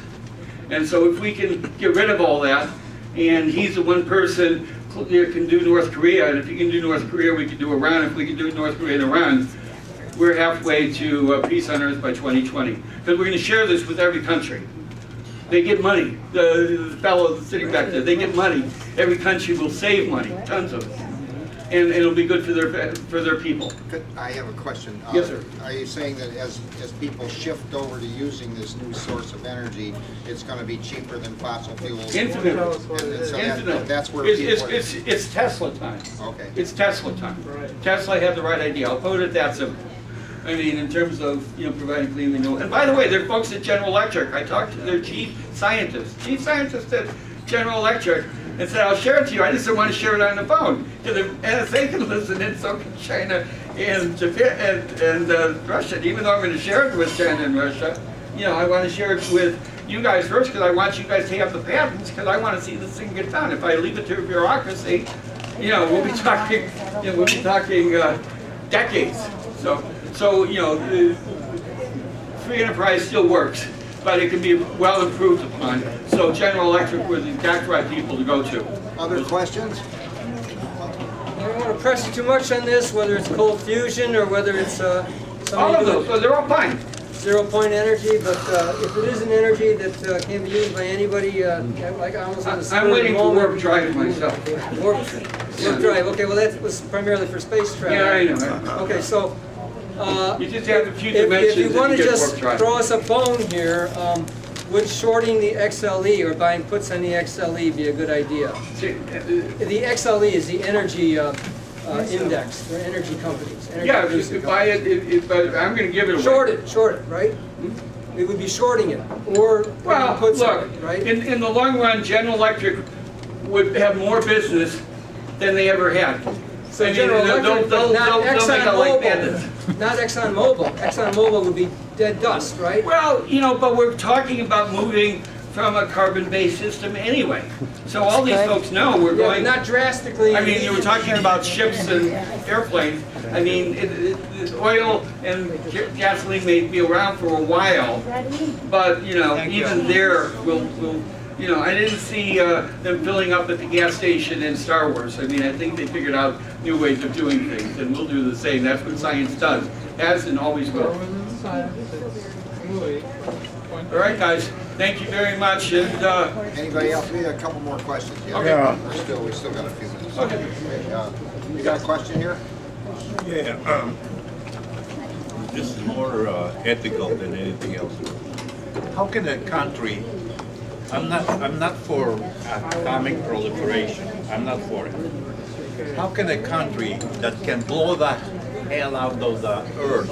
And so if we can get rid of all that, and he's the one person that can do North Korea, and if he can do North Korea, we can do Iran. If we can do North Korea and Iran, we're halfway to uh, peace on earth by 2020. Because we're going to share this with every country. They get money. The, the fellow sitting back there, they get money. Every country will save money, tons of it. And it'll be good for their, for their people. Could- I have a question. Uh, Yes, sir. Are you saying that as, as people shift over to using this new source of energy, it's gonna be cheaper than fossil fuels? Infinitely. And and so that- that's where It's, people... it's, it's, it's Tesla time. Okay. It's Tesla time. Tesla had the right idea. I'll put it that simple. I mean, in terms of, you know, providing clean renewable. And by the way, there are folks at General Electric. I talked to their chief scientist, chief scientist at General Electric, and said, I'll share it to you. I just don't want to share it on the phone. Because the NSA can listen in, so can China and Japan and, and uh, Russia. And even though I'm going to share it with China and Russia, you know, I want to share it with you guys first because I want you guys to have the patents because I want to see this thing get done. If I leave it to bureaucracy, you know, we'll be talking, you know, we'll be talking uh, decades. So, so you know, the free enterprise still works, but it can be well improved upon. So General Electric were the exact right people to go to. Other questions? I don't want to press you too much on this, whether it's cold fusion or whether it's uh, All of those, with so they're all fine. zero point energy, but uh, if it is an energy that uh, can be used by anybody, uh, like I almost on the I'm of the waiting for moment- warp drive myself. Warp, warp drive, okay, well that was primarily for space travel. Yeah, I know. Okay, so, uh, You just have a few if, if you want to just throw us a bone here, um, would shorting the XLE or buying puts on the XLE be a good idea? Uh, The XLE is the energy uh, uh, index for energy companies, energy Yeah, if you buy it, it, it- but I'm gonna give it away. Short it, short it, right? We would be shorting it, or Well, puts on it, right? in, in the long run, General Electric would have more business than they ever had. So I mean, General they'll- Electric, they'll- but not they'll- they'll make it like bandits. ExxonMobil, not ExxonMobil. ExxonMobil would be dead dust, right? Well, you know, but we're talking about moving from a carbon-based system anyway. So all these folks know we're Yeah, but going, not drastically. I mean, you were talking about ships and airplanes. I mean, it, it, it- oil and ga- gasoline may be around for a while, but, you know, even there, will will you know, I didn't see uh, them filling up at the gas station in Star Wars. I mean, I think they figured out new ways of doing things, and we'll do the same. That's what science does, has and always will. All right, guys, thank you very much, and, uh, Anybody else? We have a couple more questions. Yeah. Okay. We're still, we still got a few minutes. Okay. Okay, uh, You got a question here? Yeah, um, this is more uh, ethical than anything else. How can a country, I'm not, I'm not for atomic proliferation, I'm not for it. How can a country that can blow the hell out of the earth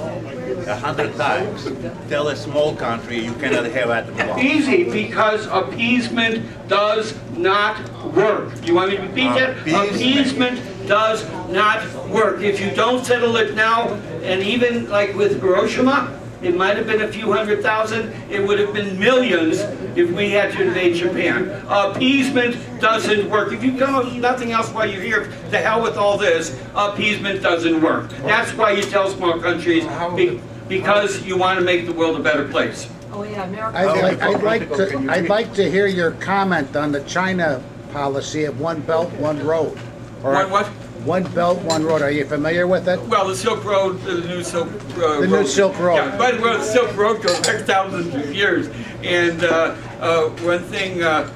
a hundred times tell a small country you cannot have atom bombs? Easy, because appeasement does not work. You want me to repeat that? Appeasement does not work. If you don't settle it now, and even like with Hiroshima, it might have been a few hundred thousand, it would have been millions if we had to invade Japan. Uh, appeasement doesn't work. If you come up with nothing else while you're here, to hell with all this, appeasement doesn't work. That's why you tell small countries, be- because you want to make the world a better place. Oh, yeah, America. I'd like, I'd like to, I'd like to hear your comment on the China policy of one belt, one road. Or One what? One belt, one road. Are you familiar with it? Well, the Silk Road, the new Silk uh, The new Road. Silk Road. Yeah, by the way, the Silk Road goes back thousands of years. And uh, uh, one thing, uh,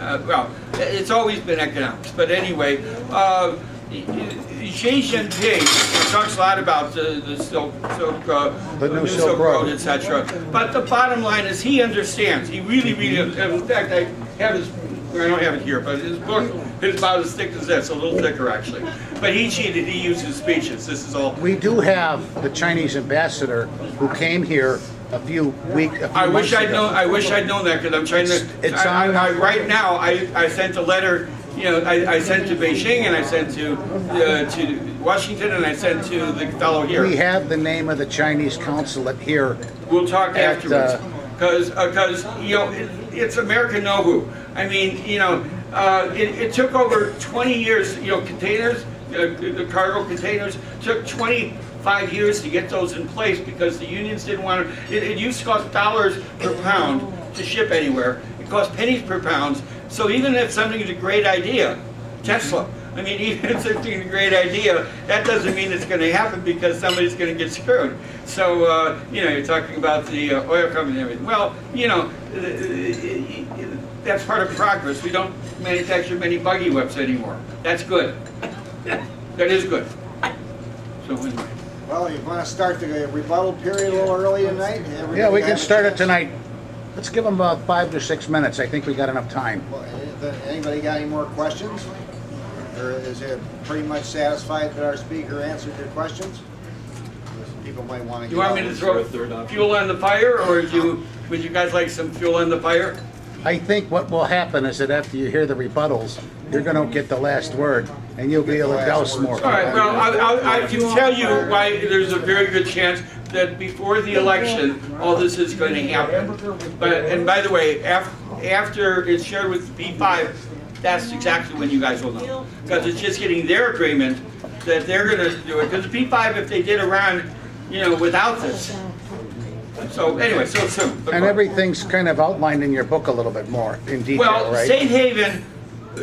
uh, well, it's always been economics, but anyway, uh, Xi Jinping talks a lot about the, the Silk, Silk, uh, The new Silk Road. et cetera. But the bottom line is he understands. He really, really, in fact, I have his, I don't have it here, but his book is about as thick as this, a little thicker actually. But he cheated, he used his speeches. This is all. We do have the Chinese ambassador who came here a few weeks, a few I wish months I'd ago. known, I wish I'd known that, because I'm trying to, It's I, on- I, I- right now, I, I sent a letter, you know, I, I sent to Beijing, and I sent to, uh, to Washington, and I sent to the fellow here. We have the name of the Chinese consulate here. We'll talk at, afterwards, uh, because, because, you know, it- it's American know who. I mean, you know, uh, it, it took over twenty years, you know, containers, uh, the cargo containers, took twenty-five years to get those in place, because the unions didn't want to, it, it used to cost dollars per pound to ship anywhere. It cost pennies per pound, so even if something is a great idea, Tesla, I mean, even if something's a great idea, that doesn't mean it's gonna happen because somebody's gonna get screwed. So, uh, you know, you're talking about the uh, oil company and everything. Well, you know, that's part of progress. We don't manufacture many buggy whips anymore. That's good. That is good. So anyway. Well, you want to start the rebuttal period a little early tonight? Everybody Yeah, we can start it tonight. Let's give them about five to six minutes. I think we got enough time. Well, uh, Anybody got any more questions? Or is it pretty much satisfied that our speaker answered your questions? People might want to. You want me to throw fuel on the fire, or do you, would you guys like some fuel on the fire? I think what will happen is that after you hear the rebuttals, you're gonna get the last word, and you'll be able to douse more. All right, well, I, I, I can tell you why there's a very good chance that before the election, all this is going to happen. But, and by the way, af, after it's shared with the P5, that's exactly when you guys will know. Because it's just getting their agreement that they're gonna do it. Because the P5, if they did Iran, you know, without this. So anyway, so soon. But- And everything's kind of outlined in your book a little bit more in detail, well, right? Safe Haven,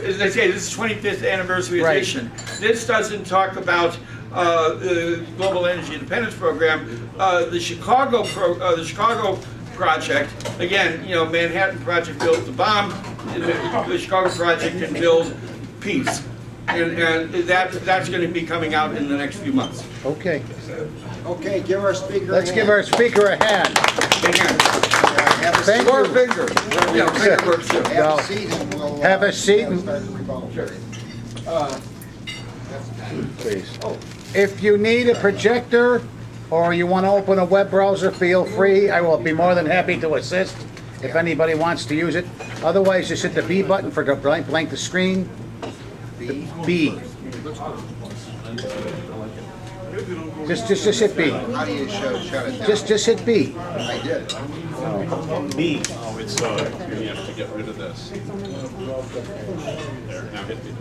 as I say, this is 25th anniversary Right. edition. This doesn't talk about uh, the Global Energy Independence Program. Uh, the Chicago pro, uh, the Chicago project, again, you know, Manhattan Project built the bomb. The, the Chicago project can build peace, and and that that's going to be coming out in the next few months. Okay, Okay, give our speaker a let's give hand. our speaker a hand. Have a Thank seat. you. fingers. Yeah, finger works too. Have No. a seat and we'll. uh, Have a seat and- start the rebuttal period. Please. If you need a projector or you want to open a web browser, feel free. I will be more than happy to assist if anybody wants to use it. Otherwise, just hit the B button for the blank, blank the screen. The B. Just, just, just hit B. How do you shut, shut it down? Just, just hit B. I did. B. Oh, it's, uh, here you have to get rid of this. There, now hit me.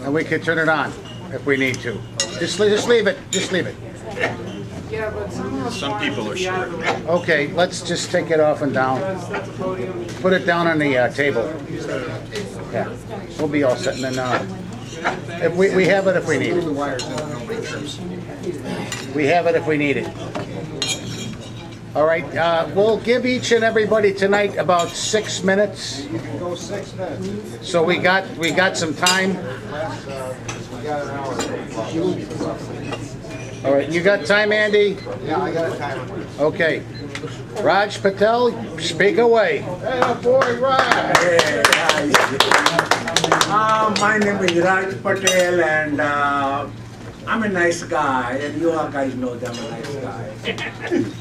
And we can turn it on if we need to. Just, le- just leave it, just leave it. Yeah, but Some people are short. Okay, let's just take it off and down. Put it down on the uh, table. Yeah, we'll be all set, and then, uh, if we, we have it if we need it. wires in, nobody trips. We have it if we need it. All right, uh, we'll give each and everybody tonight about six minutes. You can go six minutes. So we got, we got some time. Last, we got an hour. All right, you got time, Andy? Yeah, I got a timer. Okay. Raj Patel, speak away. Hey, boy, right. Uh, my name is Raj Patel and uh, I'm a nice guy and you all guys know that I'm a nice guy.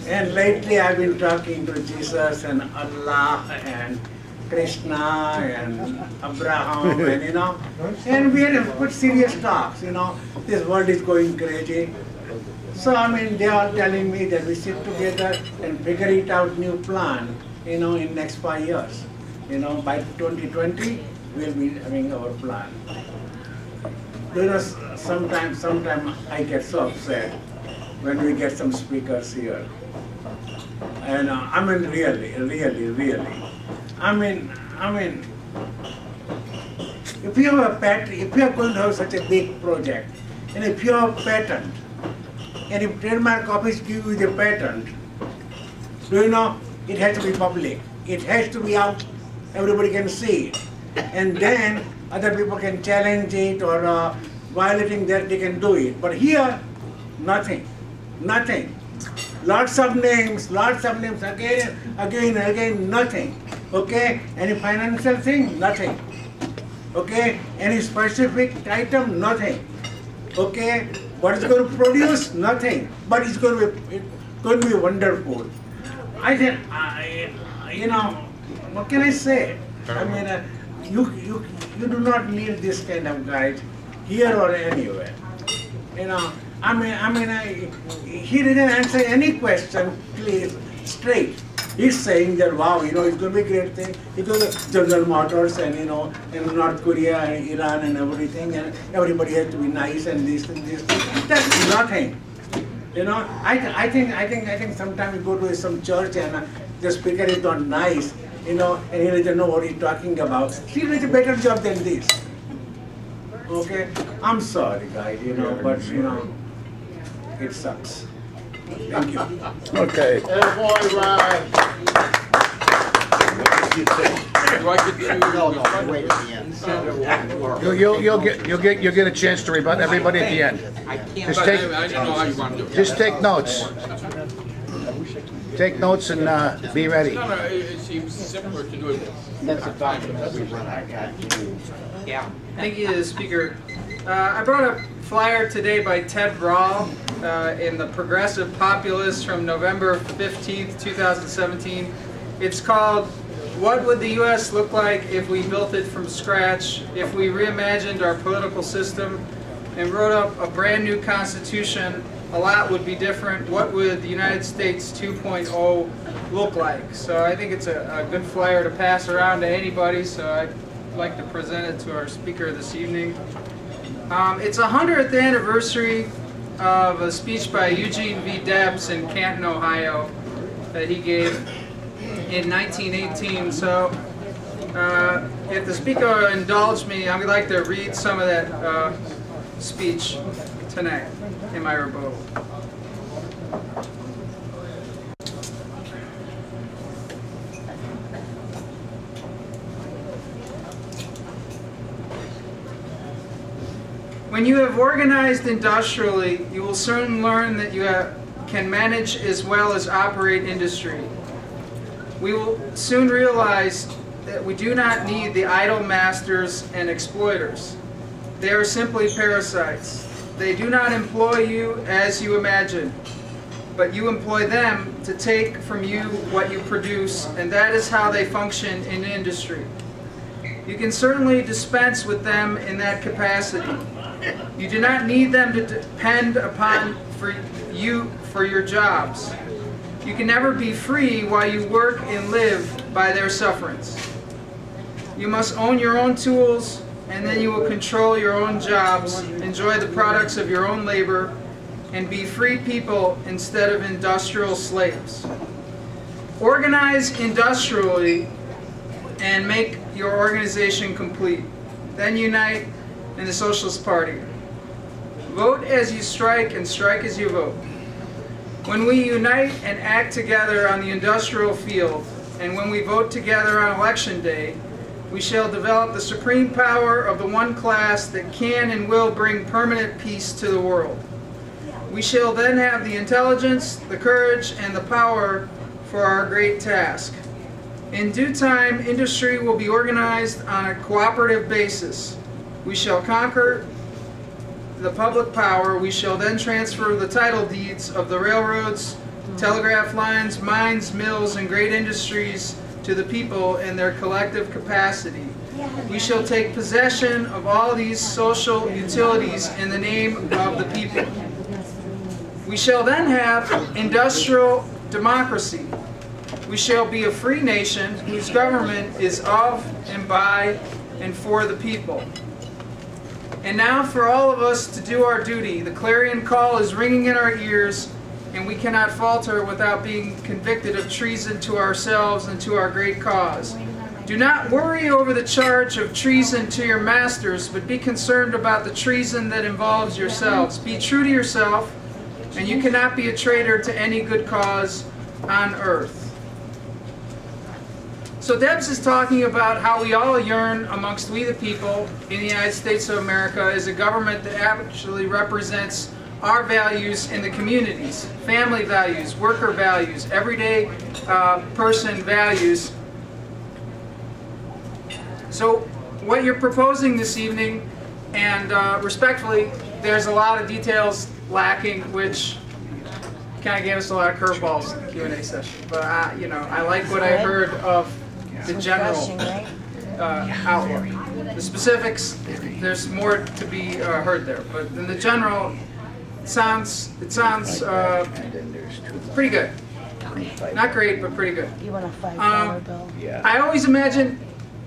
and lately I've been talking to Jesus and Allah and Krishna and Abraham and you know, and we had a good serious talks, you know, this world is going crazy. So I mean, they are telling me that we sit together and figure it out new plan, you know, in next five years. You know, by 2020, we'll be having our plan. You know, sometimes, sometimes I get so upset when we get some speakers here. And uh, I mean, really, really, really. I mean, I mean, if you have a patent, if you are going to have such a big project, and if you have a patent, and if trademark office give you the patent, do you know, it has to be public. It has to be out, everybody can see it. And then other people can challenge it or uh, violating that, they can do it. But here, nothing, nothing. Lots of names, lots of names, again, again, again, nothing. Okay? Any financial thing? Nothing. Okay? Any specific item? Nothing. Okay? What is going to produce? Nothing. But it's going to be, it's going to be wonderful. I think, I, you know, what can I say? I mean, uh, you, you, you do not need this kind of guide here or anywhere. You know, I mean, I mean, I, he didn't answer any question, please, straight. He's saying that, wow, you know, it's going to be a great thing. Because General Motors and, you know, and North Korea and Iran and everything, and everybody has to be nice and this and this. That's nothing. You know, I, I think, I think, I think sometimes you go to some church and uh, the speaker is not nice, you know, and he doesn't know what he's talking about. He does a better job than this. Okay, I'm sorry, guys, you know, but you know, it sucks. Thank you. Okay. Attaboy, Ron. Do I get to? No, no, wait at the end. You'll, you'll, you'll get, you'll get, you'll get a chance to rebut everybody at the end. Just I take, didn't know how you want to do it. just take notes. Take notes and, uh, be ready. No, no, it it seems simpler to do it. Thank you, Speaker. Uh, I brought a flyer today by Ted Rall uh, in the Progressive Populist from November 15th, 2017. It's called, What Would the U.S. Look Like If We Built It From Scratch, If We Reimagined Our Political System and Wrote Up a Brand New Constitution? A lot would be different. What would the United States 2.0 look like? So I think it's a, a good flyer to pass around to anybody, so I'd like to present it to our speaker this evening. Um, it's a 100th anniversary of a speech by Eugene V. Debs in Canton, Ohio, that he gave in 1918. So, uh, if the speaker indulge me, I would like to read some of that uh, speech tonight in my rebuttal. When you have organized industrially, you will soon learn that you have, can manage as well as operate industry. We will soon realize that we do not need the idle masters and exploiters. They are simply parasites. They do not employ you as you imagine, but you employ them to take from you what you produce, and that is how they function in industry. You can certainly dispense with them in that capacity. You do not need them to depend upon for you for your jobs. You can never be free while you work and live by their sufferance. You must own your own tools, and then you will control your own jobs, enjoy the products of your own labor, and be free people instead of industrial slaves. Organize industrially and make your organization complete. Then unite in the Socialist Party. Vote as you strike and strike as you vote. When we unite and act together on the industrial field, and when we vote together on election day, we shall develop the supreme power of the one class that can and will bring permanent peace to the world. We shall then have the intelligence, the courage, and the power for our great task. In due time, industry will be organized on a cooperative basis. We shall conquer the public power. We shall then transfer the title deeds of the railroads, telegraph lines, mines, mills, and great industries to the people in their collective capacity. We shall take possession of all these social utilities in the name of the people. We shall then have industrial democracy. We shall be a free nation whose government is of and by and for the people. And now for all of us to do our duty. The clarion call is ringing in our ears, and we cannot falter without being convicted of treason to ourselves and to our great cause. Do not worry over the charge of treason to your masters, but be concerned about the treason that involves yourselves. Be true to yourself, and you cannot be a traitor to any good cause on earth. So Debs is talking about how we all yearn amongst we the people in the United States of America as a government that actually represents our values in the communities, family values, worker values, everyday uh, person values. So what you're proposing this evening, and uh, respectfully, there's a lot of details lacking, which kind of gave us a lot of curveballs in the Q&A session. But I, you know, I like what I heard of the general uh, outlook. The specifics, there's more to be uh, heard there, but in the general, it sounds it sounds uh, pretty good. Not great, but pretty good. You want a five Um, dollar bill? I always imagine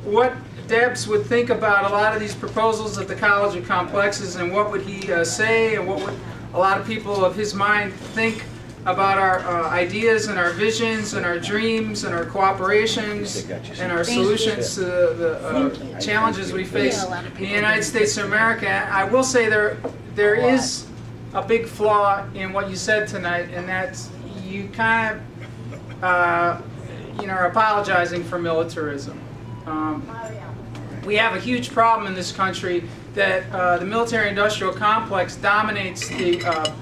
what Debs would think about a lot of these proposals at the college of complexes and what would he uh, say and what would a lot of people of his mind think about our uh, ideas and our visions and our dreams and our cooperations and our solutions to the uh, challenges we face in the United States of America. I will say there there is a big flaw in what you said tonight, and that's you kind of uh, you know are apologizing for militarism. Um, we have a huge problem in this country that uh, the military-industrial complex dominates the uh,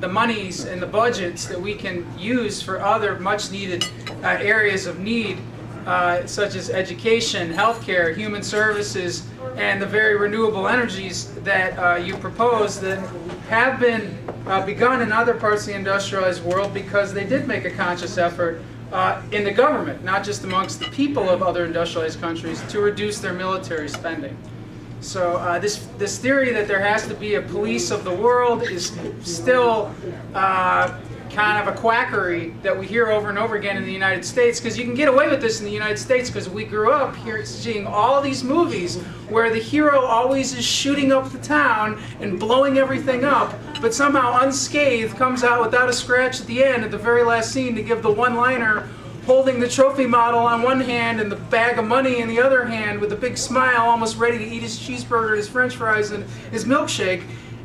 the monies and the budgets that we can use for other much-needed uh, areas of need, uh, such as education, healthcare, human services, and the very renewable energies that uh, you propose that have been uh, begun in other parts of the industrialized world because they did make a conscious effort uh, in the government, not just amongst the people of other industrialized countries, to reduce their military spending. So uh, this this theory that there has to be a police of the world is still uh, kind of a quackery that we hear over and over again in the United States because you can get away with this in the United States because we grew up here seeing all these movies where the hero always is shooting up the town and blowing everything up but somehow unscathed comes out without a scratch at the end at the very last scene to give the one-liner holding the trophy model on one hand and the bag of money in the other hand with a big smile, almost ready to eat his cheeseburger, his french fries, and his milkshake.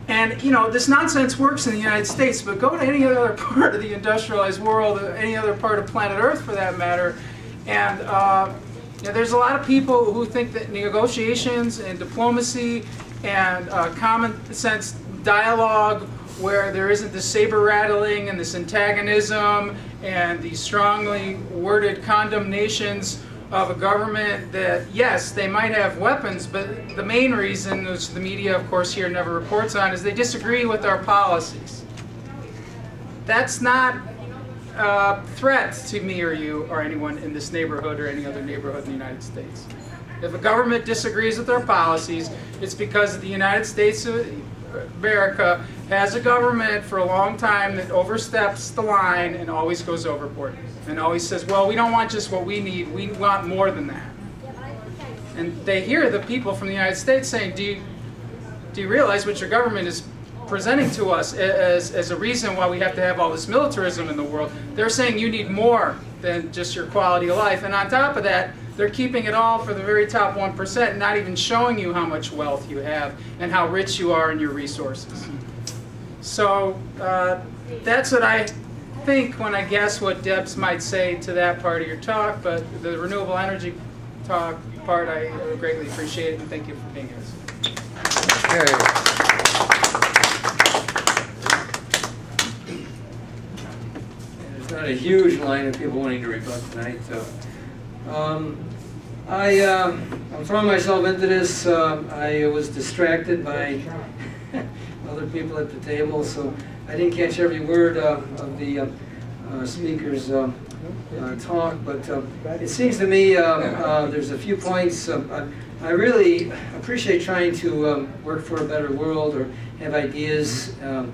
And, you know, this nonsense works in the United States, but go to any other part of the industrialized world, any other part of planet Earth for that matter, and uh, you know, there's a lot of people who think that negotiations and diplomacy and uh, common sense dialogue where there isn't this saber rattling and this antagonism and the strongly worded condemnations of a government that, yes, they might have weapons, but the main reason, which the media, of course, here never reports on, is they disagree with our policies. That's not a threat to me or you or anyone in this neighborhood or any other neighborhood in the United States. If a government disagrees with our policies, it's because the United States America has a government for a long time that oversteps the line and always goes overboard. And always says, well, we don't want just what we need, we want more than that. And they hear the people from the United States saying, do you, do you realize what your government is presenting to us as, as a reason why we have to have all this militarism in the world? They're saying you need more than just your quality of life. And on top of that, they're keeping it all for the very top 1%, not even showing you how much wealth you have and how rich you are in your resources. So uh, that's what I think when I guess what Debs might say to that part of your talk, but the renewable energy talk part I greatly appreciate it and thank you for being here. There's not a huge line of people wanting to rebut tonight, so. Um, I, um, I'm throwing myself into this. Uh, I was distracted by other people at the table, so I didn't catch every word uh, of the uh, uh, speakers um, uh, talk, but uh, it seems to me there's a few points. I I really appreciate trying to um, work for a better world or have ideas um,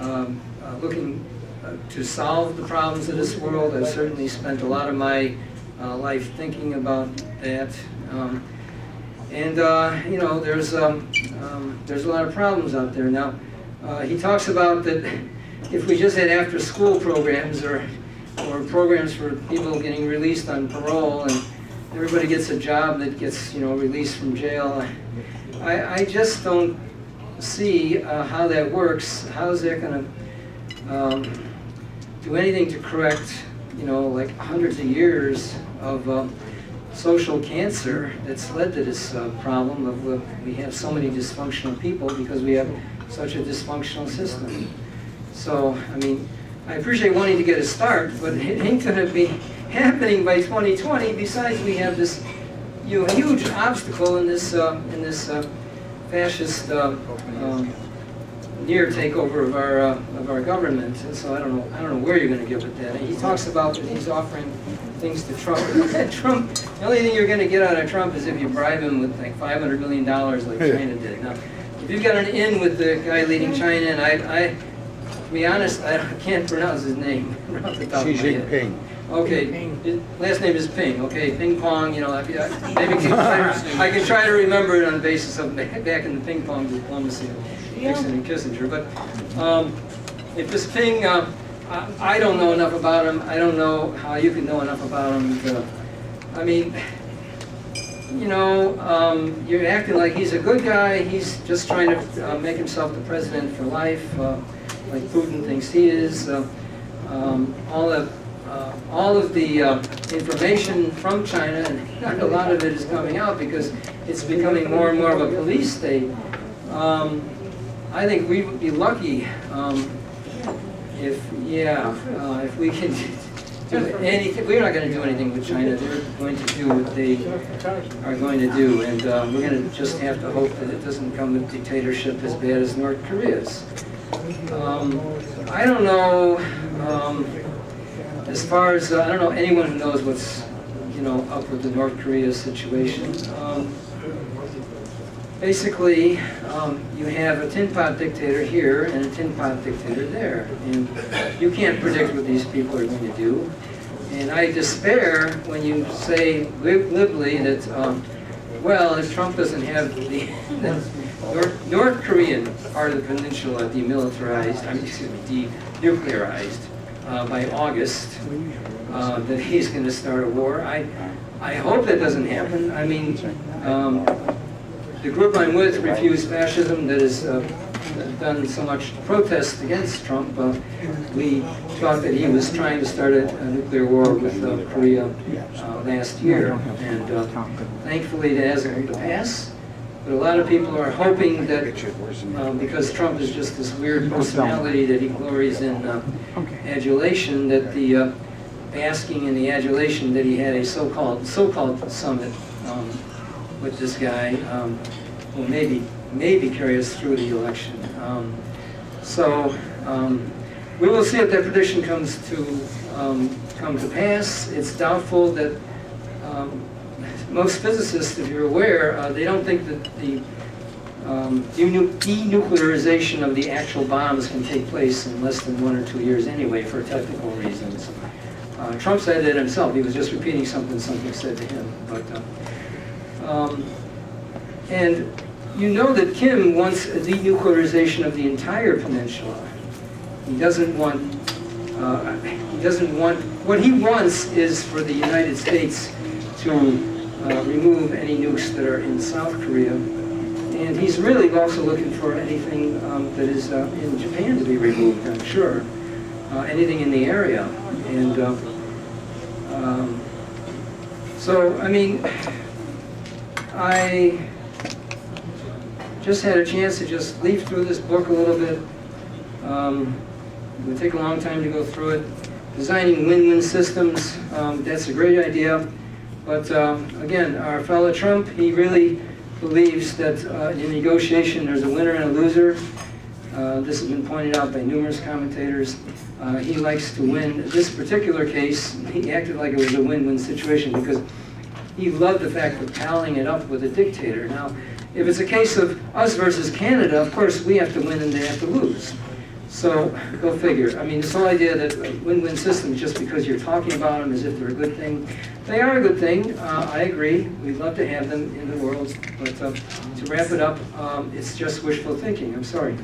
um, looking to solve the problems of this world. I've certainly spent a lot of my uh, life thinking about that. Um, and, uh, you know, there's, um, um, there's a lot of problems out there. Now, uh, he talks about that if we just had after-school programs or, or programs for people getting released on parole and everybody gets a job that gets, you know, released from jail, I, I just don't see uh, how that works. How is that going to um, do anything to correct, you know, like hundreds of years of um, social cancer that's led to this uh, problem of uh, we have so many dysfunctional people because we have such a dysfunctional system. So, I mean, I appreciate wanting to get a start, but it ain't going to be happening by 2020. Besides, we have this you know, huge obstacle in this uh, in this uh, fascist uh, um, near takeover of our uh, of our government. And so I don't know I don't know where you're going to get with that. And he talks about that he's offering things to Trump. Trump. The only thing you're going to get out of Trump is if you bribe him with like 500 million dollars, like China did. Now, if you've got an in with the guy leading China, and I, I to be honest, I can't pronounce his name off Xi of my head. Jinping. Okay, his last name is Ping, okay, ping pong, you know, I- I- maybe can try- I can try to remember it on the basis of back back in the ping pong diplomacy of Nixon and Kissinger, but um, if this thing, uh, I, I don't know enough about him, I don't know how you can know enough about him. to- I mean, you know, um, you're acting like he's a good guy, he's just trying to uh, make himself the president for life, uh, like Putin thinks he is. uh, um, All the uh, all of the uh, information from China, and a lot of it is coming out because it's becoming more and more of a police state. Um, I think we would be lucky um, if, yeah, uh, if we can do anything. We're not going to do anything with China. They're going to do what they are going to do, and uh, we're going to just have to hope that it doesn't come with dictatorship as bad as North Korea's. Um, I don't know. Um, as far as, uh, I don't know anyone who knows what's, you know, up with the North Korea situation. Um, basically, um, you have a tin pot dictator here and a tin pot dictator there. And you can't predict what these people are going to do. And I despair when you say lib libly that, um, well, if Trump doesn't have the, the North, North Korean part of the peninsula demilitarized, I mean, excuse me, denuclearized, uh, by August, uh, that he's going to start a war. I, I hope that doesn't happen. I mean, um, the group I'm with, Refuse Fascism, that has uh, done so much protest against Trump, uh, we thought that he was trying to start a, a nuclear war with uh, Korea uh, last year. And uh, thankfully, it hasn't come to pass. But a lot of people are hoping that um, because Trump is just this weird personality that he glories in uh, adulation, that the basking in the adulation that he had a so-called so-called summit um, with this guy um, will maybe maybe carry us through the election. Um, so um, we will see if that prediction comes to um, come to pass. It's doubtful that um, most physicists, if you're aware, uh, they don't think that the um, denu- denuclearization of the actual bombs can take place in less than one or two years anyway, for technical reasons. Uh, Trump said that himself. He was just repeating something something said to him. But uh, um, and you know that Kim wants a denuclearization of the entire peninsula. He doesn't want. Uh, he doesn't want. What he wants is for the United States to uh, remove any nukes that are in South Korea. And he's really also looking for anything um, that is uh, in Japan to be removed, I'm sure. Uh, anything in the area. And uh, um, so, I mean, I just had a chance to just leaf through this book a little bit. Um, it would take a long time to go through it. Designing win-win systems, um, that's a great idea. But um, again, our fellow Trump, he really believes that uh, in negotiation there's a winner and a loser. Uh, this has been pointed out by numerous commentators. Uh, he likes to win. This particular case, he acted like it was a win-win situation because he loved the fact of palling it up with a dictator. Now, if it's a case of us versus Canada, of course, we have to win and they have to lose. So, go figure. I mean, this whole idea that win-win systems, just because you're talking about them as if they're a good thing, they are a good thing. Uh, I agree. We'd love to have them in the world. But uh, to wrap it up, um, it's just wishful thinking. I'm sorry.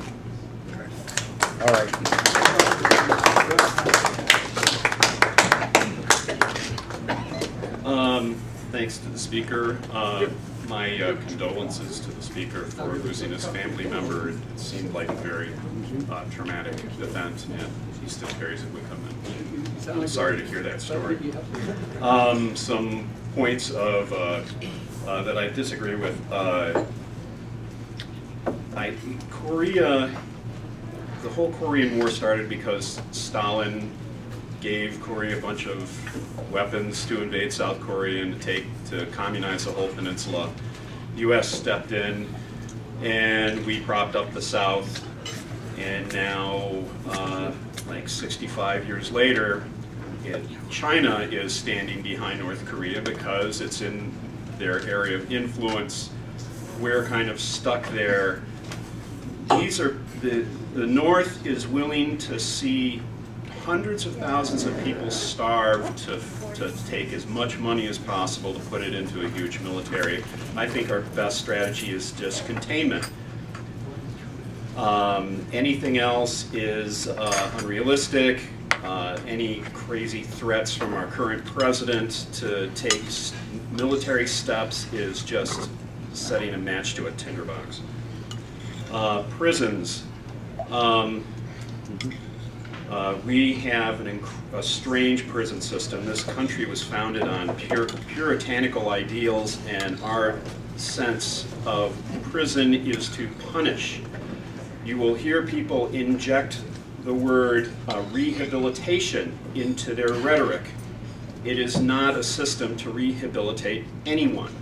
All right. Um, thanks to the speaker. Uh, my uh, condolences to the speaker for losing his family member. It seemed like a very uh, traumatic event, and he still carries it with him. And I'm sorry to hear that story. Um, some points of uh, uh, that I disagree with. Uh, I, Korea, the whole Korean War started because Stalin gave Korea a bunch of weapons to invade South Korea and to take to communize the whole peninsula. The U.S. stepped in, and we propped up the South. And now, uh, like 65 years later, it, China is standing behind North Korea because it's in their area of influence. We're kind of stuck there. These are the the North is willing to see hundreds of thousands of people starve to, to take as much money as possible to put it into a huge military. I think our best strategy is just containment. Um, anything else is uh, unrealistic. Uh, any crazy threats from our current president to take military steps is just setting a match to a tinderbox. Uh, prisons. Um, uh, we have an a strange prison system. This country was founded on puritanical ideals, and our sense of prison is to punish. You will hear people inject the word uh, rehabilitation into their rhetoric. It is not a system to rehabilitate anyone.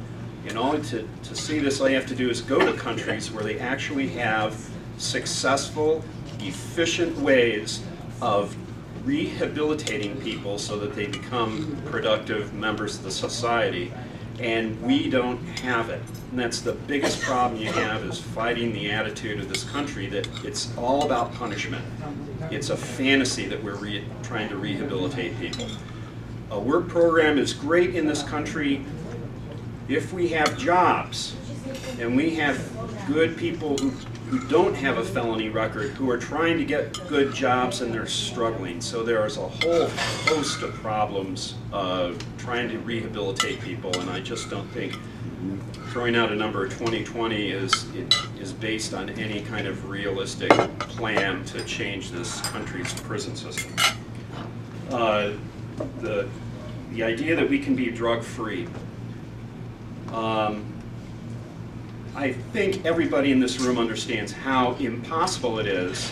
In order to, to see this, all you have to do is go to countries where they actually have successful, efficient ways of rehabilitating people so that they become productive members of the society. And we don't have it. And that's the biggest problem you have is fighting the attitude of this country that it's all about punishment. It's a fantasy that we're re- trying to rehabilitate people. A work program is great in this country if we have jobs and we have good people who, who don't have a felony record who are trying to get good jobs and they're struggling. So there is a whole host of problems uh, trying to rehabilitate people, and I just don't think throwing out a number of 2020 is is based on any kind of realistic plan to change this country's prison system. Uh, the the idea that we can be drug free. Um, I think everybody in this room understands how impossible it is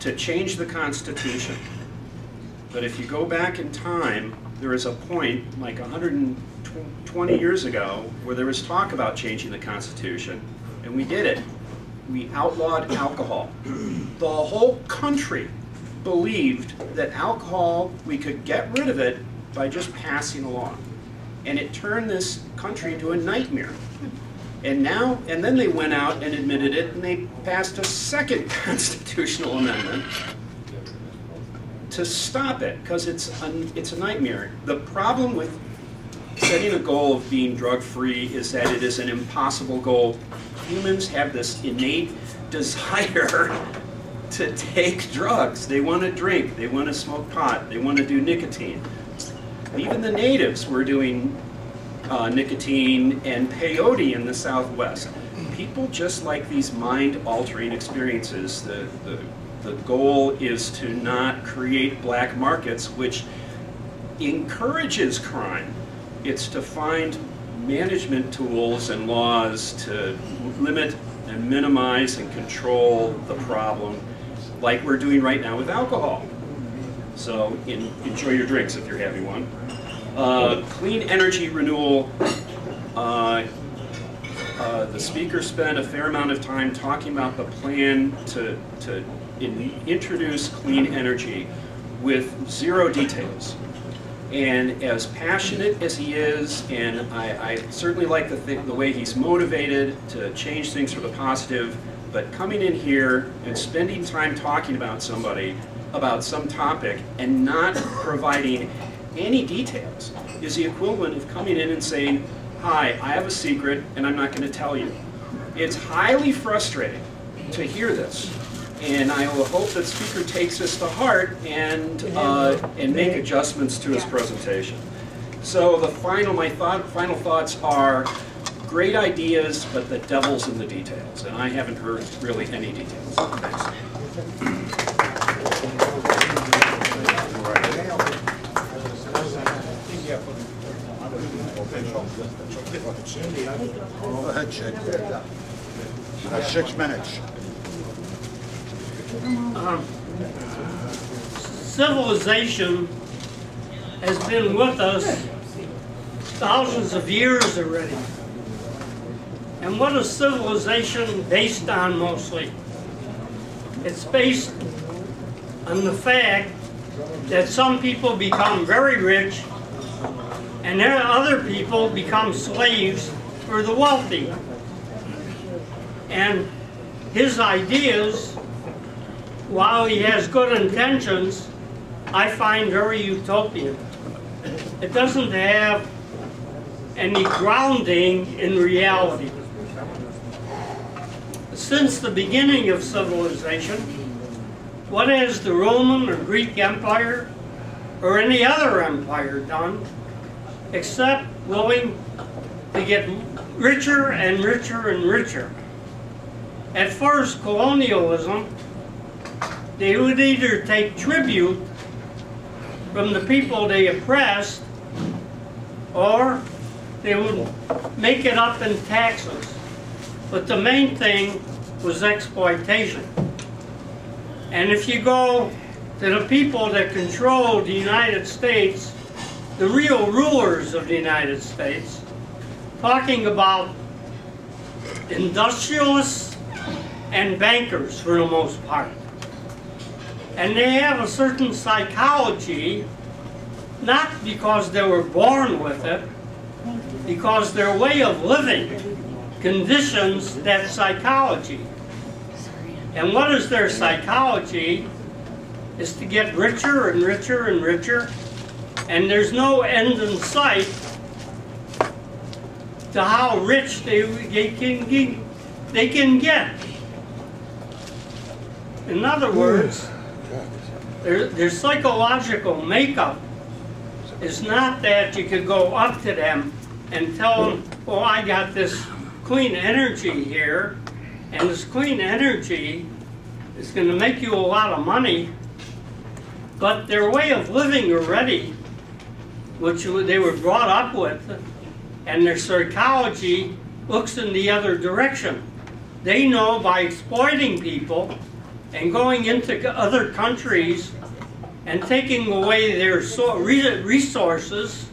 to change the Constitution. But if you go back in time, there is a point, like 120 years ago, where there was talk about changing the Constitution, and we did it. We outlawed alcohol. The whole country believed that alcohol, we could get rid of it by just passing a law. And it turned this country into a nightmare. And now, and then they went out and admitted it, and they passed a second constitutional amendment to stop it, because it's, a- it's a nightmare. The problem with setting a goal of being drug-free is that it is an impossible goal. Humans have this innate desire to take drugs. They want to drink, they want to smoke pot, they want to do nicotine. Even the natives were doing uh, nicotine and peyote in the Southwest. People just like these mind-altering experiences. The, the, the goal is to not create black markets, which encourages crime. It's to find management tools and laws to limit and minimize and control the problem, like we're doing right now with alcohol. So in, enjoy your drinks if you're having one. Uh, clean energy renewal. Uh, uh, the speaker spent a fair amount of time talking about the plan to, to in, introduce clean energy with zero details. And as passionate as he is, and I, I certainly like the, th the way he's motivated to change things for the positive, but coming in here and spending time talking about somebody, about some topic, and not providing any details is the equivalent of coming in and saying, hi, I have a secret and I'm not going to tell you. It's highly frustrating to hear this. And I will hope that speaker takes this to heart and, uh, and make adjustments to his presentation. So the final, my thought, final thoughts are great ideas, but the devil's in the details. And I haven't heard really any details. Thanks. Go ahead, Chick. Got six minutes. Um, civilization has been with us thousands of years already. And what is civilization based on mostly? It's based on the fact that some people become very rich and then other people become slaves for the wealthy. And his ideas, while he has good intentions, I find very utopian. It doesn't have any grounding in reality. Since the beginning of civilization, what has the Roman or Greek Empire or any other empire done except going to get richer and richer and richer. At first, colonialism, they would either take tribute from the people they oppressed or they would make it up in taxes. But the main thing was exploitation. And if you go to the people that controlled the United States the real rulers of the United States, talking about industrialists and bankers for the most part. And they have a certain psychology, not because they were born with it, because their way of living conditions that psychology. And what is their psychology? Is to get richer and richer and richer and there's no end in sight to how rich they, they, can, they can get. In other hmm. words, their, their psychological makeup is not that you could go up to them and tell them, well, I got this clean energy here, and this clean energy is going to make you a lot of money, but their way of living already which they were brought up with, and their psychology looks in the other direction. They know by exploiting people and going into other countries and taking away their so resources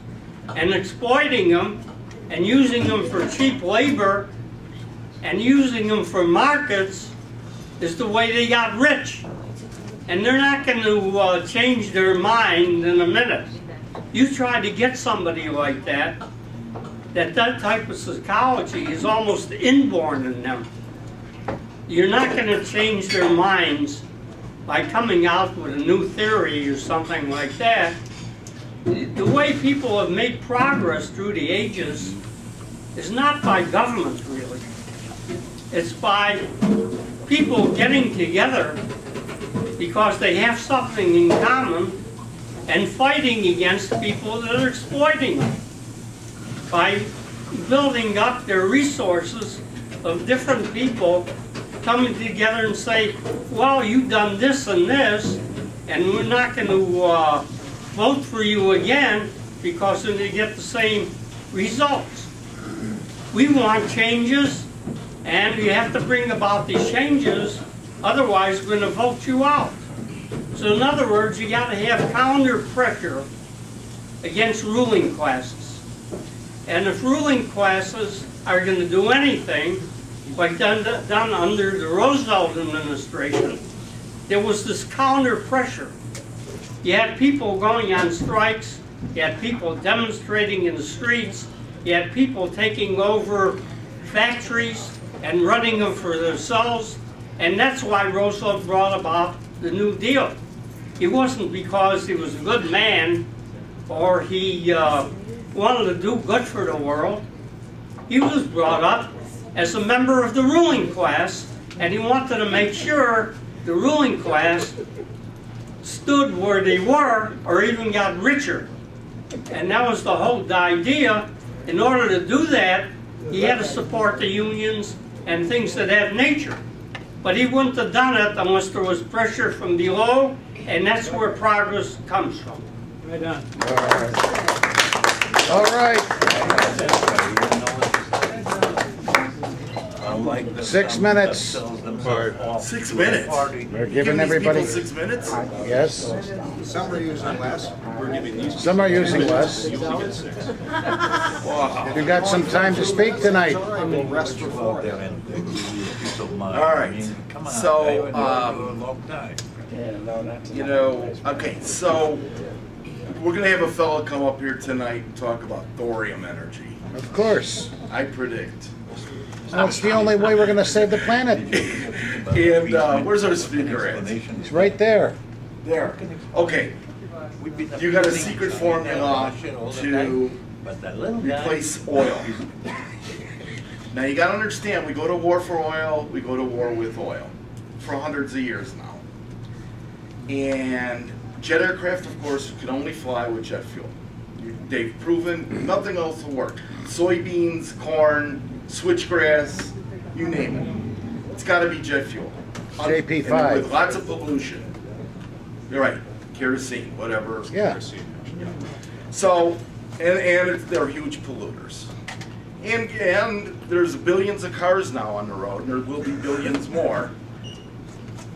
and exploiting them and using them for cheap labor and using them for markets is the way they got rich. And they're not going to uh, change their mind in a minute. You try to get somebody like that, that that type of psychology is almost inborn in them. You're not going to change their minds by coming out with a new theory or something like that. The way people have made progress through the ages is not by government, really. It's by people getting together because they have something in common and fighting against people that are exploiting them by building up their resources of different people coming together and say, well, you've done this and this, and we're not going to uh, vote for you again because then they get the same results. We want changes, and we have to bring about these changes, otherwise we're going to vote you out. So in other words, you got to have counter pressure against ruling classes. And if ruling classes are going to do anything, like done, done under the Roosevelt administration, there was this counter pressure. You had people going on strikes, you had people demonstrating in the streets, you had people taking over factories and running them for themselves, and that's why Roosevelt brought about the New Deal. It wasn't because he was a good man or he uh, wanted to do good for the world. He was brought up as a member of the ruling class, and he wanted to make sure the ruling class stood where they were or even got richer. And that was the whole idea. In order to do that, he had to support the unions and things of that nature. But he wouldn't have done it unless there was pressure from below, and that's where progress comes from. Right on. All right. Six minutes. Six minutes? We're Giving giving everybody. six minutes? Yes. Some are using less. We're giving these. Some are using less. You only get six. You got some time to speak tonight. We'll rest for four. All right, so, um, you know, okay, so we're gonna have a fella come up here tonight and talk about thorium energy. Of course. I predict. That's the only way we're gonna save the planet. And, uh, where's our speaker at? It's right there. There, okay. You got a secret formula to replace oil. Now you gotta understand, we go to war for oil, we go to war with oil for hundreds of years now. And jet aircraft, of course, can only fly with jet fuel. They've proven nothing else will work. Soybeans, corn, switchgrass, you name it. It's gotta be jet fuel. JP5. and With lots of pollution. You're right, kerosene, whatever. Yeah. So, and, and it's- they're huge polluters. And, and there's billions of cars now on the road, and there will be billions more.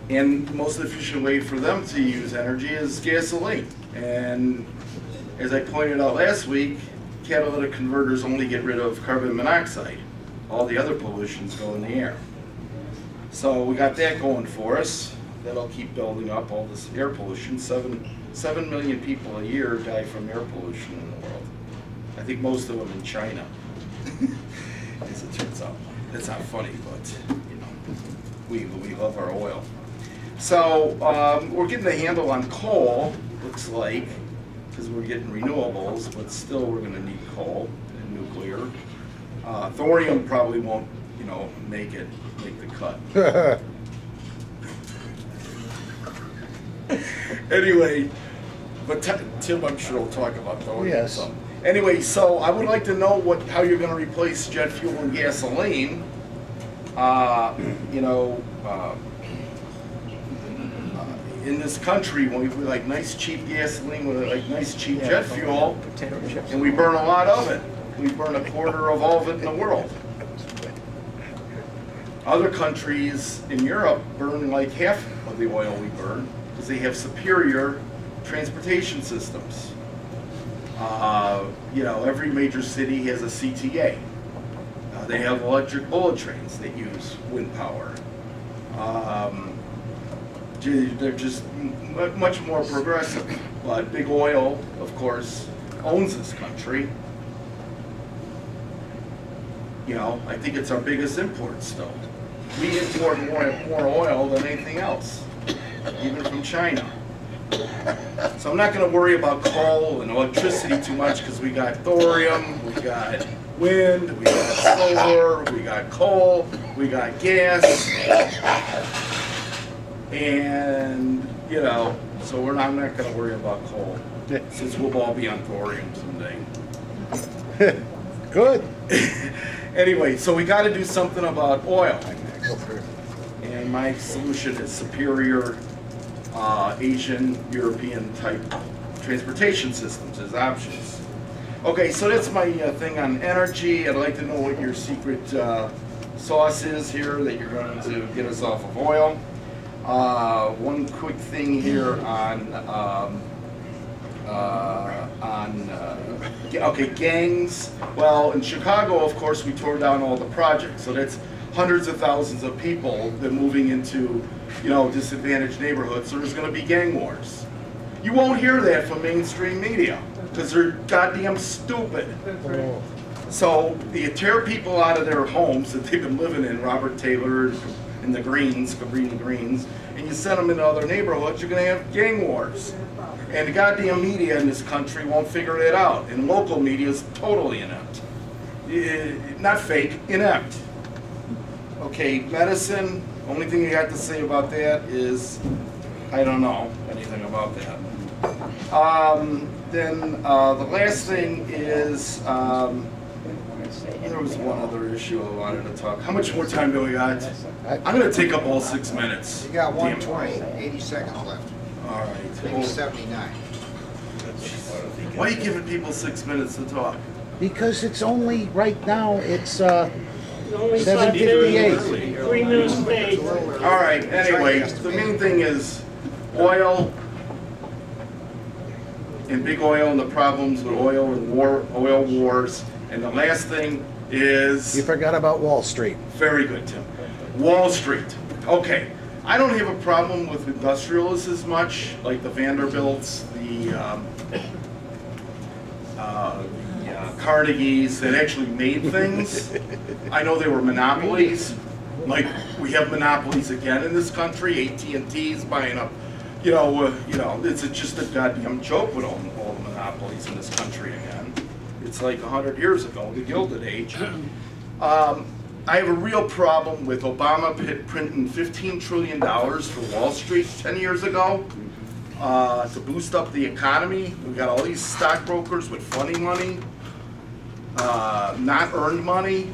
And the most efficient way for them to use energy is gasoline. And as I pointed out last week, catalytic converters only get rid of carbon monoxide. All the other pollutions go in the air. So we got that going for us. That'll keep building up all this air pollution. Seven, seven million people a year die from air pollution in the world. I think most of them in China, as it turns out. That's not funny, but, you know, we, we love our oil. So, um, we're getting a handle on coal, looks like, because we're getting renewables, but still we're gonna need coal and nuclear. Uh, thorium probably won't, you know, make it, make the cut. Anyway, but Ti- Tim, I'm sure will talk about thorium Yes. some. Anyway, so I would like to know what, how you're gonna replace jet fuel and gasoline. Uh, you know, uh, uh, in this country, when we we like nice cheap gasoline, with like nice cheap jet fuel, and we burn a lot of it. We burn a quarter of all of it in the world. Other countries in Europe burn like half of the oil we burn because they have superior transportation systems. Uh, you know, every major city has a CTA. Uh, they have electric bullet trains that use wind power. Um, they're just much more progressive. But big oil, of course, owns this country. You know, I think it's our biggest import still. We import more, more oil than anything else, even from China. So I'm not gonna worry about coal and electricity too much because we got thorium, we got wind, we got solar, we got coal, we got gas. And, you know, so we're not, I'm not gonna worry about coal, since we'll all be on thorium someday. Good. Anyway, so we gotta do something about oil. And my solution is superior uh, Asian, European type transportation systems as options. Okay, so that's my uh, thing on energy. I'd like to know what your secret uh, sauce is here that you're going to get us off of oil. Uh, one quick thing here on um, uh, on uh, okay gangs. Well, in Chicago, of course, we tore down all the projects, so that's hundreds of thousands of people that moving into you know, disadvantaged neighborhoods, there's gonna be gang wars. You won't hear that from mainstream media, because they're goddamn stupid. So you tear people out of their homes that they've been living in, Robert Taylor and the Greens, Cabrini Greens, and you send them into other neighborhoods, you're gonna have gang wars. And the goddamn media in this country won't figure that out, and local media is totally inept. Eh, Not fake, inept. Okay, medicine, only thing you have to say about that is, I don't know anything about that. Um, then, uh, the last thing is, um, there was one other issue I wanted to talk, how much more time do we got? I'm gonna take up all six minutes. You got Damn one it. twenty, eighty seconds left, All right. maybe seventy-nine. Why are you giving people six minutes to talk? Because it's only, right now, it's, uh, Only Seven five fifty-eight. days, three minutes paid. All right, anyway, the main thing is oil and big oil and the problems with oil and war, oil wars. And the last thing is. you forgot about Wall Street. Very good, Tim. Wall Street. Okay, I don't have a problem with industrialists as much, like the Vanderbilts, the, um, uh, the uh, Carnegies that actually made things. I know they were monopolies, like we have monopolies again in this country. AT&T's buying up, you know, uh, you know, it's just a goddamn joke with all, all the monopolies in this country again. It's like a hundred years ago, the Gilded Age. Um, I have a real problem with Obama printing $15 trillion for Wall Street 10 years ago uh, to boost up the economy. We've got all these stockbrokers with funny money, uh, not earned money,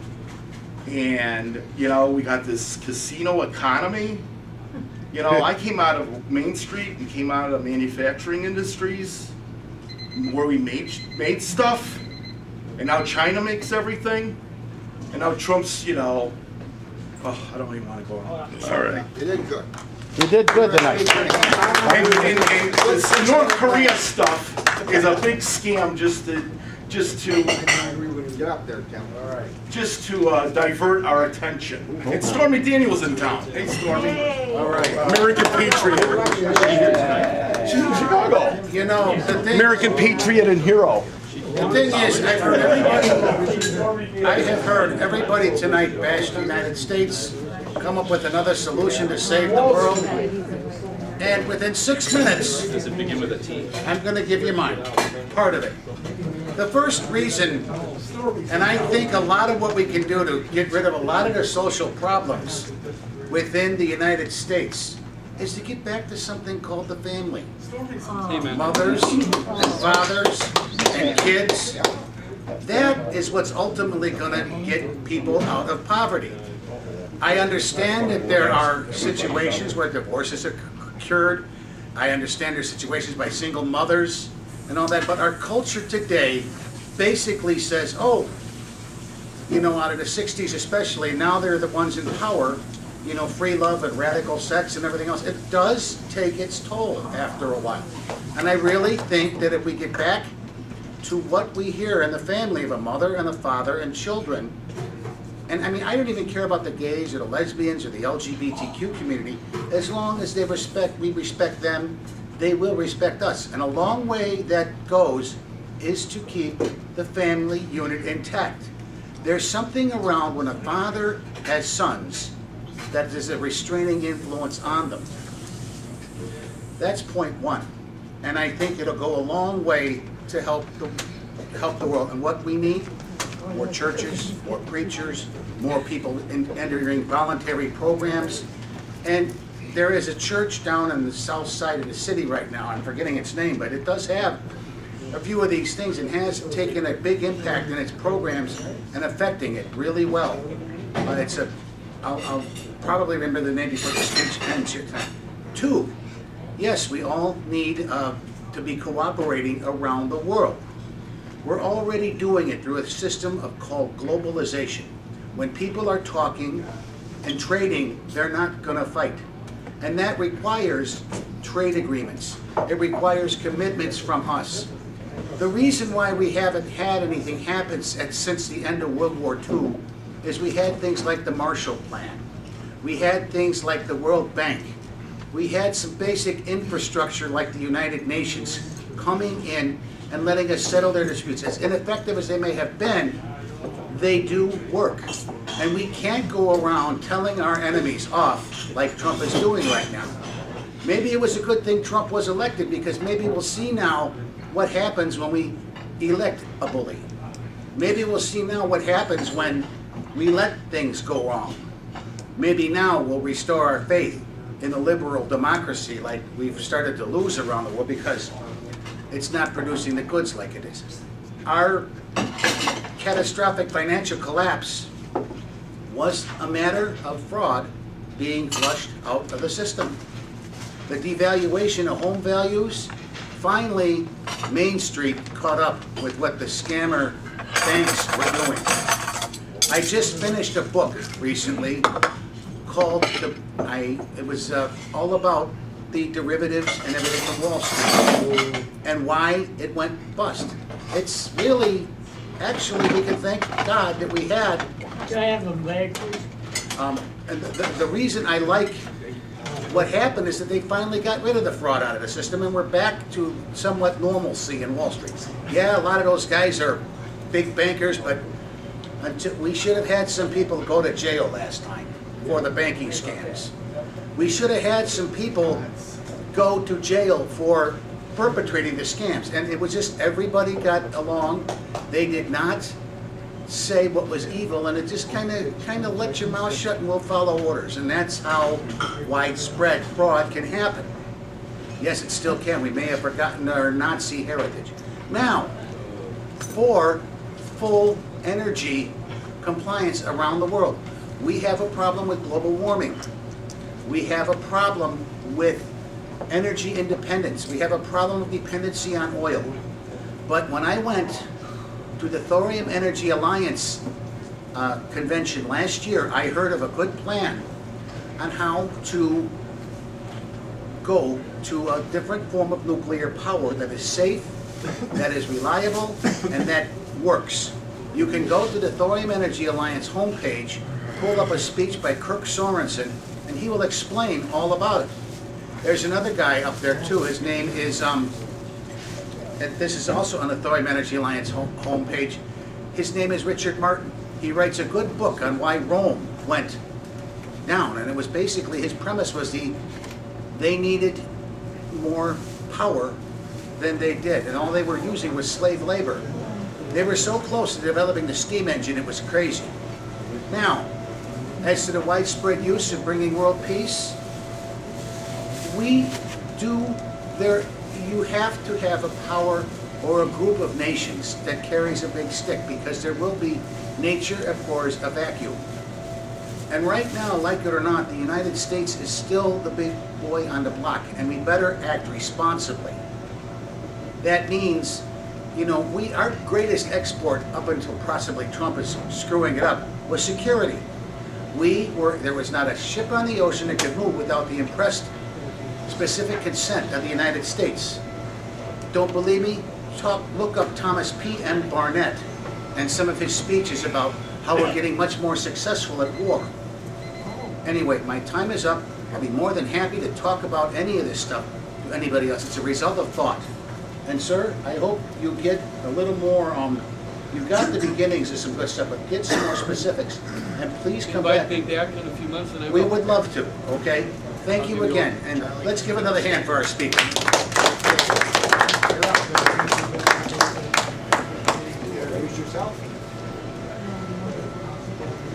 and you know we got this casino economy. You know, I came out of Main Street and came out of manufacturing industries where we made made stuff, and now China makes everything, and now Trump's, you know, oh, I don't even want to go on. All right. You did good. You did good tonight. And, and, and this North Korea stuff is a big scam just to, just to, Get up there, Tim. All right. just to uh, divert our attention. And Stormy Daniels in town. Hey, Stormy. All right. American Patriot. She's in Chicago. You know, the thing, American Patriot and hero. the thing is, I've heard everybody, I have heard everybody tonight bash the United States, come up with another solution to save the world. And within six minutes, Does it begin with a T? I'm gonna give you mine, part of it. The first reason, and I think a lot of what we can do to get rid of a lot of the social problems within the United States is to get back to something called the family. Mothers and fathers and kids. That is what's ultimately gonna get people out of poverty. I understand that there are situations where divorces are cured. I understand there's situations by single mothers and all that, but our culture today basically says, oh, you know, out of the 60s especially, now they're the ones in power, you know, free love and radical sex and everything else. It does take its toll after a while. And I really think that if we get back to what we hear in the family of a mother and a father and children, and I mean, I don't even care about the gays or the lesbians or the LGBTQ community. As long as they respect, we respect them, they will respect us. And a long way that goes is to keep the family unit intact. There's something around when a father has sons that is a restraining influence on them. That's point one. And I think it'll go a long way to help the, help the world. And what we need, more churches, more preachers, more people in- entering voluntary programs. And there is a church down on the south side of the city right now, I'm forgetting its name, but it does have a few of these things and has taken a big impact in its programs and affecting it really well. Uh, It's a, I'll, I'll probably remember the name before the speech ends here. Two, yes, we all need uh, to be cooperating around the world. We're already doing it through a system of called globalization. When people are talking and trading, they're not gonna fight. And that requires trade agreements. It requires commitments from us. The reason why we haven't had anything happen since the end of World War II is we had things like the Marshall Plan. We had things like the World Bank we had some basic infrastructure like the United Nations coming in and letting us settle their disputes. As ineffective as they may have been, they do work. And we can't go around telling our enemies off like Trump is doing right now. Maybe it was a good thing Trump was elected because maybe we'll see now what happens when we elect a bully. Maybe we'll see now what happens when we let things go wrong. Maybe now we'll restore our faith in the liberal democracy like we've started to lose around the world because it's not producing the goods like it is. Our catastrophic financial collapse was a matter of fraud being flushed out of the system. The devaluation of home values, finally, Main Street caught up with what the scammer banks were doing. I just finished a book recently called the, I, it was uh, all about the derivatives and everything from Wall Street and why it went bust. It's really, actually, we can thank God that we had. Can I have a bag, please? Um, and the, the reason I like what happened is that they finally got rid of the fraud out of the system and we're back to somewhat normalcy in Wall Street. Yeah, a lot of those guys are big bankers, but until, we should have had some people go to jail last time for the banking scams. We should have had some people go to jail for perpetrating the scams. And it was just everybody got along. They did not say what was evil, and it just kind of kind of let your mouth shut and we'll follow orders. And that's how widespread fraud can happen. Yes, it still can. We may have forgotten our Nazi heritage. Now, for full energy compliance around the world, we have a problem with global warming. We have a problem with energy independence. We have a problem of dependency on oil. But when I went to the Thorium Energy Alliance uh, convention last year, I heard of a good plan on how to go to a different form of nuclear power that is safe, that is reliable, and that works. You can go to the Thorium Energy Alliance homepage, pull up a speech by Kirk Sorensen, and he will explain all about it. There's another guy up there too. His name is, um, this is also on the Thorium Energy Alliance home homepage. His name is Richard Martin. He writes a good book on why Rome went down, and it was basically his premise was the they needed more power than they did, and all they were using was slave labor. They were so close to developing the steam engine, it was crazy. Now, as to the widespread use of bringing world peace, we do there, you have to have a power or a group of nations that carries a big stick because there will be, nature abhors a vacuum. And right now, like it or not, the United States is still the big boy on the block and we better act responsibly. That means, you know, we, our greatest export up until possibly Trump is screwing it up was security. We were, there was not a ship on the ocean that could move without the impressed specific consent of the United States. Don't believe me? Talk, look up Thomas P. M. Barnett and some of his speeches about how we're getting much more successful at war. Anyway, my time is up. I'll be more than happy to talk about any of this stuff to anybody else. It's a result of thought. And sir, I hope you get a little more, um, you've got the beginnings of some good stuff, but get some more specifics. And please come back. Invite me back in a few months and I We will. would love to, okay? Thank you again, and let's give another hand for our speaker.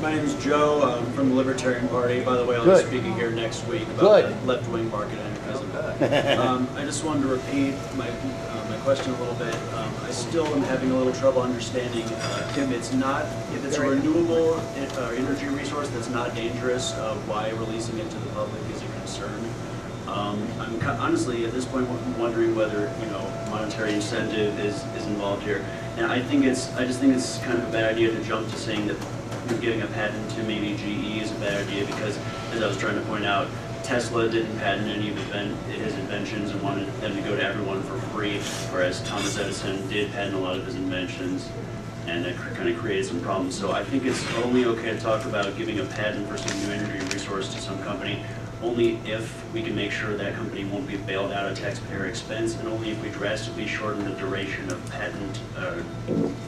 My name is Joe, I'm from the Libertarian Party. By the way, I'll be speaking here next week about Good. the left-wing market anarchism. Um, I just wanted to repeat my, uh, my question a little bit. Um, I still am having a little trouble understanding uh, if it's not, if it's a renewable uh, energy resource that's not dangerous, uh, why releasing it to the public is a concern. Um, I'm honestly, at this point, wondering whether, you know, monetary incentive is, is involved here. And I think it's, I just think it's kind of a bad idea to jump to saying that you're giving a patent to maybe GE is a bad idea because, as I was trying to point out, Tesla didn't patent any of his inventions and wanted them to go to everyone for free, whereas Thomas Edison did patent a lot of his inventions, and that kind of created some problems. So I think it's only okay to talk about giving a patent for some new energy resource to some company only if we can make sure that company won't be bailed out of taxpayer expense, and only if we drastically shorten the duration of patent, uh,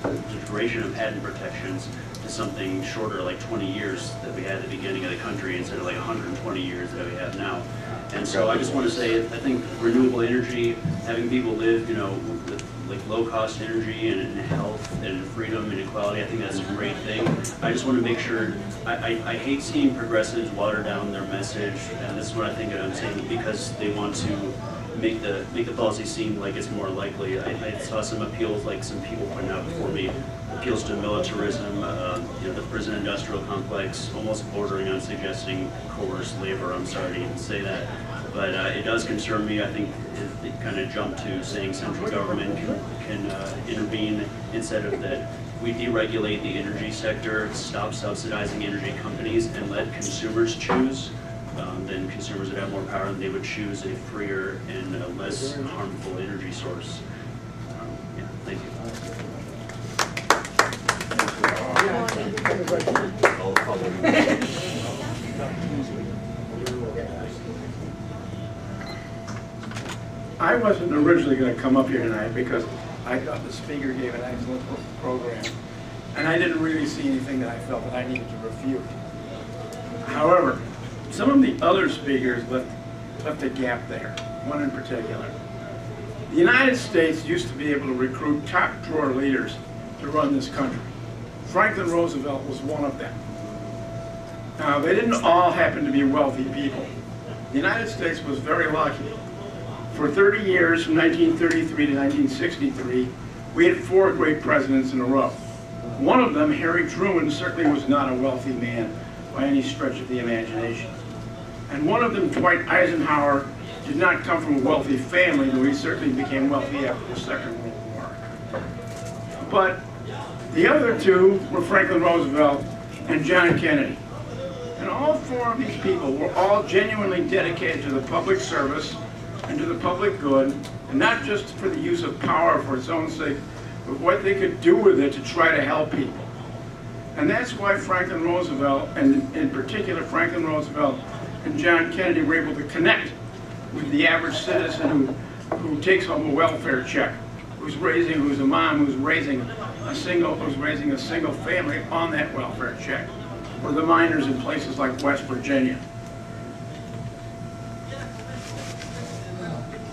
the duration of patent protections to something shorter, like 20 years that we had at the beginning of the country, instead of like 120 years that we have now. And so I just want to say, I think renewable energy, having people live, you know, with like low-cost energy and, health and freedom and equality, I think that's a great thing. I just want to make sure, I, I, I hate seeing progressives water down their message, and this is what I think I'm saying, because they want to make the make the policy seem like it's more likely. I, I saw some appeals, like some people pointed out before me, appeals to militarism, uh, you know, the prison industrial complex, almost bordering on suggesting coerced labor. I'm sorry to even say that, but uh, it does concern me. I think it, it kind of jumped to saying central government can, can uh, intervene instead of that. We deregulate the energy sector, stop subsidizing energy companies, and let consumers choose um, then consumers would have more power and they would choose a freer and a less harmful energy source. I wasn't originally going to come up here tonight because I thought the speaker gave an excellent program. And I didn't really see anything that I felt that I needed to refute. However, some of the other speakers left, left a gap there, one in particular. The United States used to be able to recruit top drawer leaders to run this country. Franklin Roosevelt was one of them. Now, they didn't all happen to be wealthy people. The United States was very lucky. For 30 years, from 1933 to 1963, we had four great presidents in a row. One of them, Harry Truman, certainly was not a wealthy man by any stretch of the imagination. And one of them, Dwight Eisenhower, did not come from a wealthy family, though he certainly became wealthy after the Second World War. But the other two were Franklin Roosevelt and John Kennedy. And all four of these people were all genuinely dedicated to the public service and to the public good, and not just for the use of power for its own sake, but what they could do with it to try to help people. And that's why Franklin Roosevelt, and in particular Franklin Roosevelt and John Kennedy were able to connect with the average citizen who, who takes home a welfare check, who's raising, who's a mom who's raising a single, who's raising a single family on that welfare check, or the miners in places like West Virginia.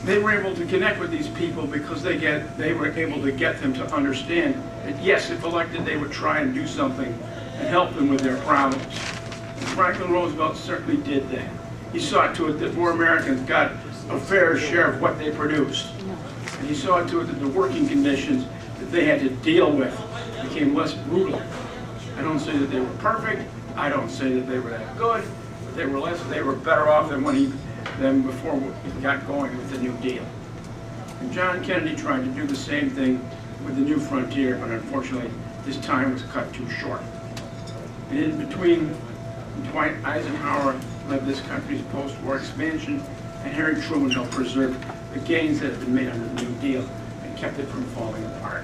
They were able to connect with these people because they get, they were able to get them to understand that yes, if elected, they would try and do something and help them with their problems. And Franklin Roosevelt certainly did that. He saw to it that more Americans got a fair share of what they produced. And he saw to it that the working conditions that they had to deal with became less brutal. I don't say that they were perfect. I don't say that they were that good. But they were less. They were better off than when he, than before he got going with the New Deal. And John Kennedy tried to do the same thing with the New Frontier, but unfortunately, his time was cut too short. And in between, Dwight Eisenhower led this country's post-war expansion, and Harry Truman helped preserve the gains that had been made under the New Deal and kept it from falling apart.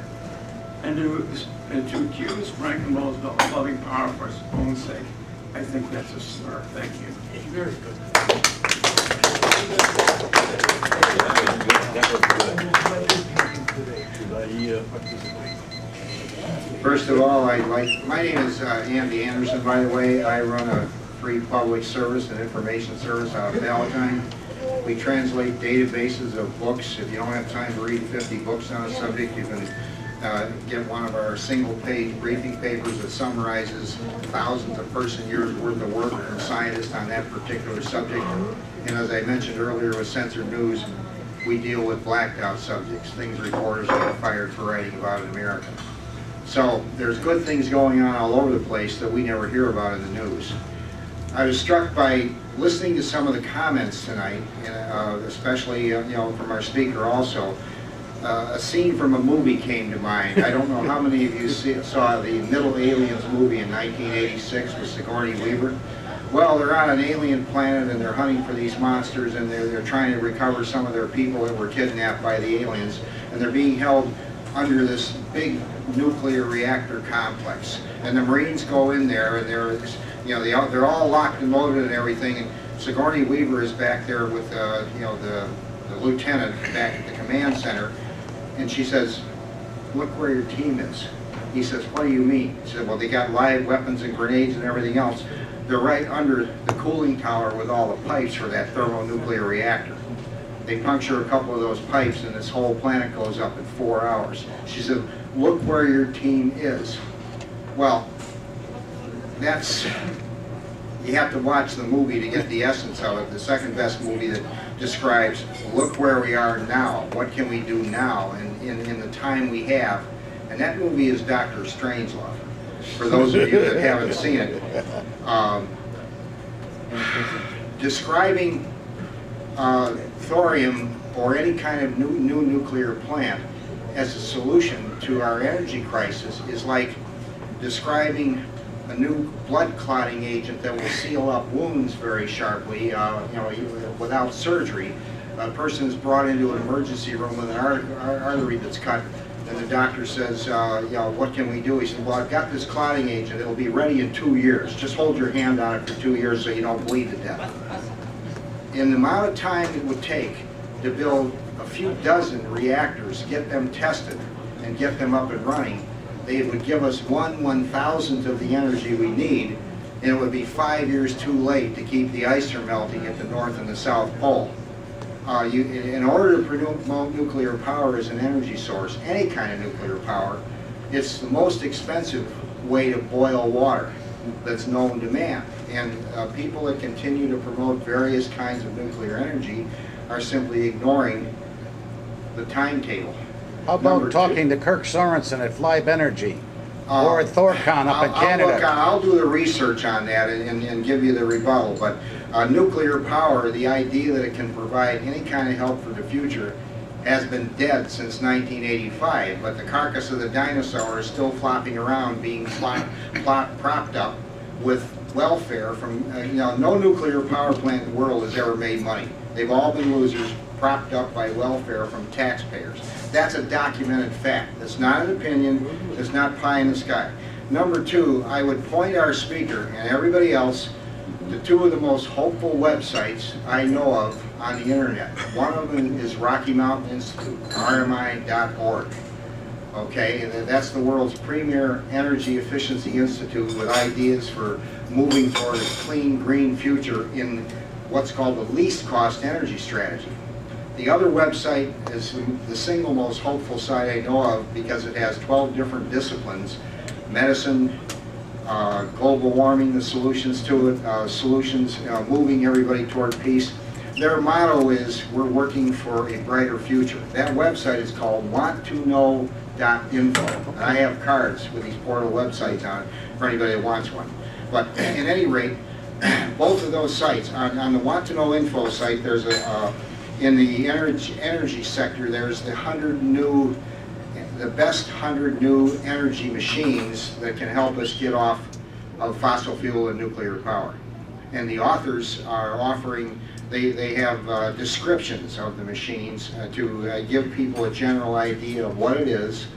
And to, and to accuse Franklin Roosevelt of loving power for its own sake, I think that's a slur. Thank you. Very good. First of all, I'd like, my name is uh, Andy Anderson, by the way. I run a free public service and information service out of Palatine. We translate databases of books. If you don't have time to read 50 books on a subject, you can uh, get one of our single-page briefing papers that summarizes thousands of person-years worth of work from scientists on that particular subject. And as I mentioned earlier with censored news, we deal with blacked out subjects, things reporters get fired for writing about in America. So there's good things going on all over the place that we never hear about in the news. I was struck by listening to some of the comments tonight, uh, especially uh, you know from our speaker also. Uh, a scene from a movie came to mind. I don't know how many of you see, saw the Middle Aliens movie in 1986 with Sigourney Weaver. Well, they're on an alien planet and they're hunting for these monsters and they're, they're trying to recover some of their people that were kidnapped by the aliens and they're being held under this big nuclear reactor complex. And the Marines go in there and they're, you know, they all, they're all locked and loaded and everything. And Sigourney Weaver is back there with, uh, you know, the the lieutenant back at the command center, and she says, look where your team is. He says, what do you mean? He said, well, they got live weapons and grenades and everything else. They're right under the cooling tower with all the pipes for that thermonuclear reactor. They puncture a couple of those pipes and this whole planet goes up in four hours. She said, look where your team is. Well, that's, you have to watch the movie to get the essence of it. The second best movie that describes, look where we are now, what can we do now in, in, in the time we have. And that movie is Doctor Strangelove, for those of you that haven't seen it. Um, describing uh, thorium or any kind of new, new nuclear plant as a solution to our energy crisis is like describing a new blood clotting agent that will seal up wounds very sharply, uh, you know, without surgery. A person is brought into an emergency room with an ar ar artery that's cut, and the doctor says, uh, you know, what can we do? He said, well, I've got this clotting agent. It'll be ready in two years. Just hold your hand on it for two years so you don't bleed to death. In the amount of time it would take to build a few dozen reactors, get them tested, and get them up and running, they would give us one one thousandth of the energy we need, and it would be five years too late to keep the ice from melting at the North and the South Pole. Uh, you, in order to promote nuclear power as an energy source, any kind of nuclear power, it's the most expensive way to boil water that's known to man. And uh, people that continue to promote various kinds of nuclear energy are simply ignoring the timetable. How about talking to Kirk Sorensen at Flibe Energy? Uh, Or at Thorcon up in I'll- I'll look Canada? I'll do the research on that and, and- and give you the rebuttal, but uh, nuclear power, the idea that it can provide any kind of help for the future has been dead since 1985, but the carcass of the dinosaur is still flopping around being plop, plop, propped up with welfare from, uh, you know, no nuclear power plant in the world has ever made money. They've all been losers, propped up by welfare from taxpayers. That's a documented fact. It's not an opinion, it's not pie in the sky. Number two, I would point our speaker and everybody else to two of the most hopeful websites I know of on the internet. One of them is Rocky Mountain Institute, rmi.org. Okay, and that's the world's premier energy efficiency institute with ideas for moving toward a clean, green future in what's called the least cost energy strategy. The other website is the single most hopeful site I know of because it has 12 different disciplines, medicine, uh, global warming, the solutions to it, uh, solutions, uh, moving everybody toward peace. Their motto is, we're working for a brighter future. That website is called wanttoknow.info. And I have cards with these portal websites on for anybody that wants one. But at any rate, both of those sites, on, on the Want to Know Info site, there's a, uh, in the energy, energy sector, there's the 100 new the best 100 new energy machines that can help us get off of fossil fuel and nuclear power. And the authors are offering, they, they have uh, descriptions of the machines uh, to uh, give people a general idea of what it is.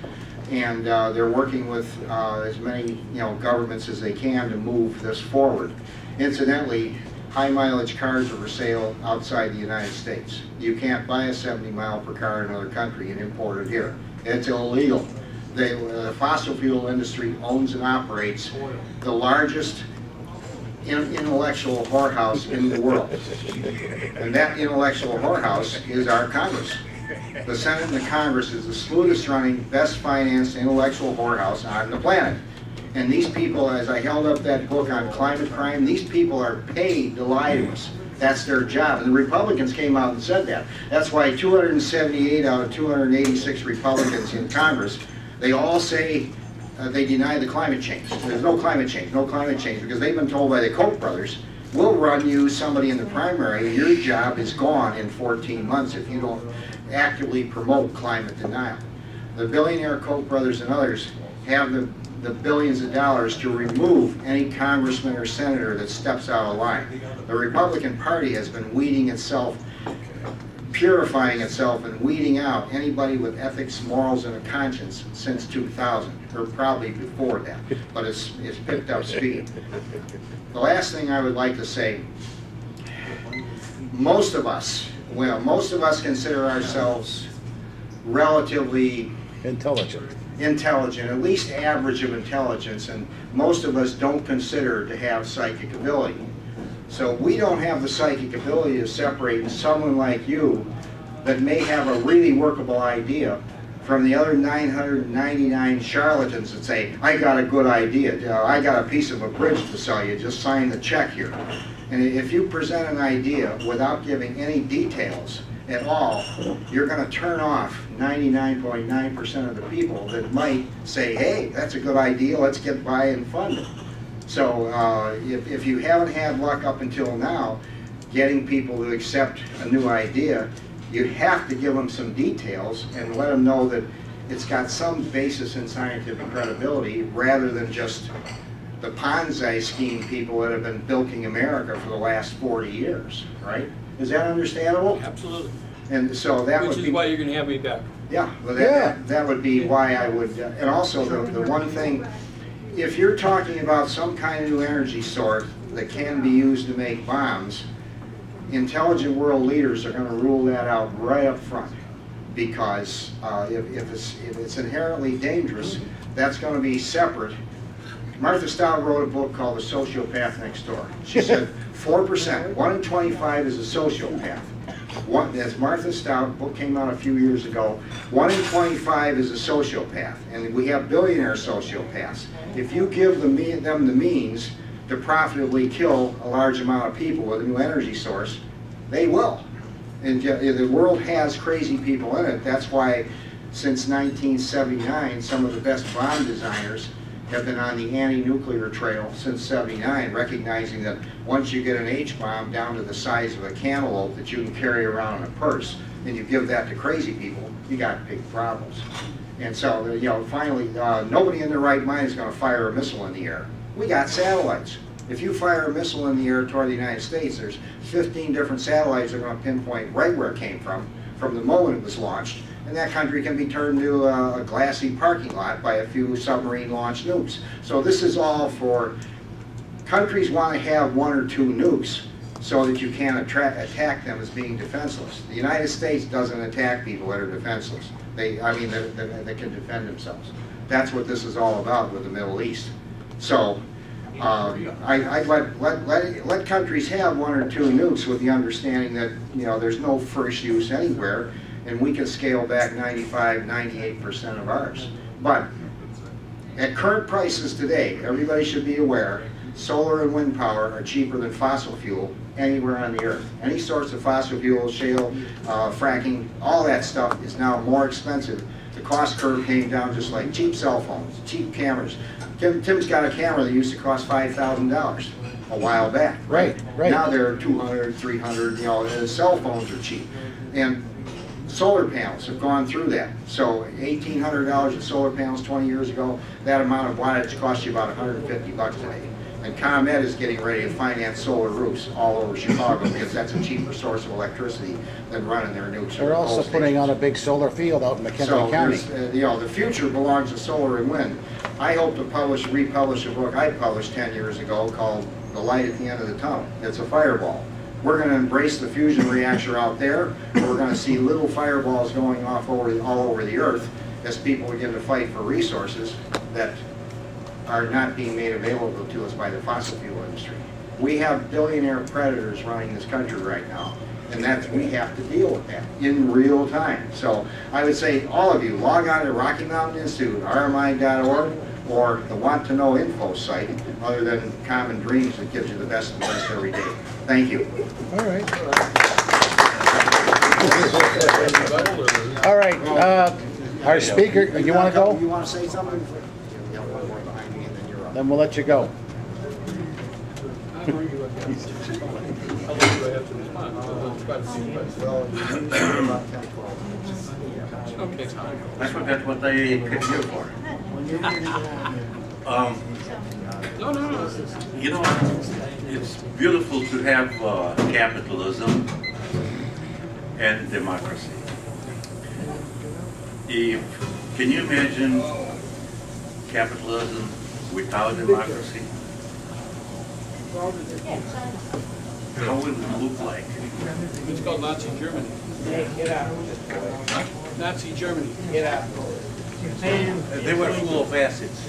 And uh, they're working with uh, as many you know, governments as they can to move this forward. Incidentally, high mileage cars are for sale outside the United States. You can't buy a 70 mile per car in another country and import it here. It's illegal. They, the fossil fuel industry owns and operates the largest in- intellectual whorehouse in the world. And that intellectual whorehouse is our Congress. The Senate and the Congress is the smoothest running, best financed intellectual whorehouse on the planet. And these people, as I held up that book on climate crime, these people are paid to lie to us. That's their job. And the Republicans came out and said that. That's why 278 out of 286 Republicans in Congress, they all say uh, they deny the climate change. There's no climate change, no climate change, because they've been told by the Koch brothers, we'll run you somebody in the primary, your job is gone in 14 months if you don't actively promote climate denial. The billionaire Koch brothers and others have the, the billions of dollars to remove any congressman or senator that steps out of line. The Republican Party has been weeding itself, purifying itself and weeding out anybody with ethics, morals, and a conscience since 2000, or probably before that, but it's, it's picked up speed. The last thing I would like to say most of us, well, most of us consider ourselves relatively Intelligent. Intelligent, at least average of intelligence, and most of us don't consider to have psychic ability. So we don't have the psychic ability to separate someone like you that may have a really workable idea from the other 999 charlatans that say, I got a good idea, I got a piece of a bridge to sell you, just sign the check here. And if you present an idea without giving any details at all, you're going to turn off 99.9% of the people that might say, hey, that's a good idea, let's get by and fund it. So uh, if, if you haven't had luck up until now, getting people to accept a new idea, you have to give them some details and let them know that it's got some basis in scientific credibility rather than just the Ponzi scheme people that have been bilking America for the last 40 years, right? Is that understandable? Absolutely. And so that Which would is be... why you're gonna have me back. Yeah, well, that, that would be why I would, uh, and also the, the one thing, if you're talking about some kind of new energy source that can be used to make bombs, intelligent world leaders are gonna rule that out right up front. Because uh, if, if it's, if it's inherently dangerous, that's gonna be separate. Martha Stout wrote a book called The Sociopath Next Door. She said, four percent, one in twenty-five is a sociopath. One, as Martha Stout, book came out a few years ago, one in 25 is a sociopath, and we have billionaire sociopaths. If you give the them the means to profitably kill a large amount of people with a new energy source, they will. And the world has crazy people in it. That's why, since 1979, some of the best bomb designers have been on the anti-nuclear trail since 79, recognizing that once you get an H-bomb down to the size of a cantaloupe that you can carry around in a purse, and you give that to crazy people, you got big problems. And so, you know, finally, uh, nobody in their right mind is going to fire a missile in the air. We got satellites. If you fire a missile in the air toward the United States, there's 15 different satellites that are going to pinpoint right where it came from, from the moment it was launched, and that country can be turned into a, glassy parking lot by a few submarine-launched nukes. So this is all for countries want to have one or two nukes so that you can't attack them as being defenseless. The United States doesn't attack people that are defenseless. They, I mean, that, that, that can defend themselves. That's what this is all about with the Middle East. So, uh, I, I'd let, let, let, let countries have one or two nukes with the understanding that, you know, there's no first use anywhere, and we can scale back 95, 98% of ours. But at current prices today, everybody should be aware, solar and wind power are cheaper than fossil fuel anywhere on the earth. Any source of fossil fuel, shale, uh, fracking, all that stuff is now more expensive. The cost curve came down just like cheap cell phones, cheap cameras. Tim, Tim's got a camera that used to cost five thousand dollars a while back. Right, right. Now they're 200, 300, you know, cell phones are cheap. And solar panels have gone through that. So $1,800 in solar panels 20 years ago, that amount of wattage cost you about 150 bucks today. And ComEd is getting ready to finance solar roofs all over Chicago because that's a cheaper source of electricity than running their nukes. They're also putting on a big solar field out in McKinley So County. uh, you know, the future belongs to solar and wind. I hope to publish, republish a book I published 10 years ago called The Light at the End of the Tunnel. It's a fireball. We're going to embrace the fusion reactor out there. We're going to see little fireballs going off over, all over the earth as people begin to fight for resources that are not being made available to us by the fossil fuel industry. We have billionaire predators running this country right now, and that's, we have to deal with that in real time. So I would say, all of you, log on to Rocky Mountain Institute, rmi.org, or the Want to Know Info site, other than Common Dreams that gives you the best the best every day. Thank you. All right. All right, uh, our speaker, you want to go? You want to say something? Then we'll let you go. Okay. I forgot what I came here for. Um, No, no, no. you know, it's beautiful to have uh, capitalism and democracy. If, can you imagine capitalism without democracy? how will it look like? It's called Nazi Germany. Get out. Nazi Germany. Get out. They were full of acids.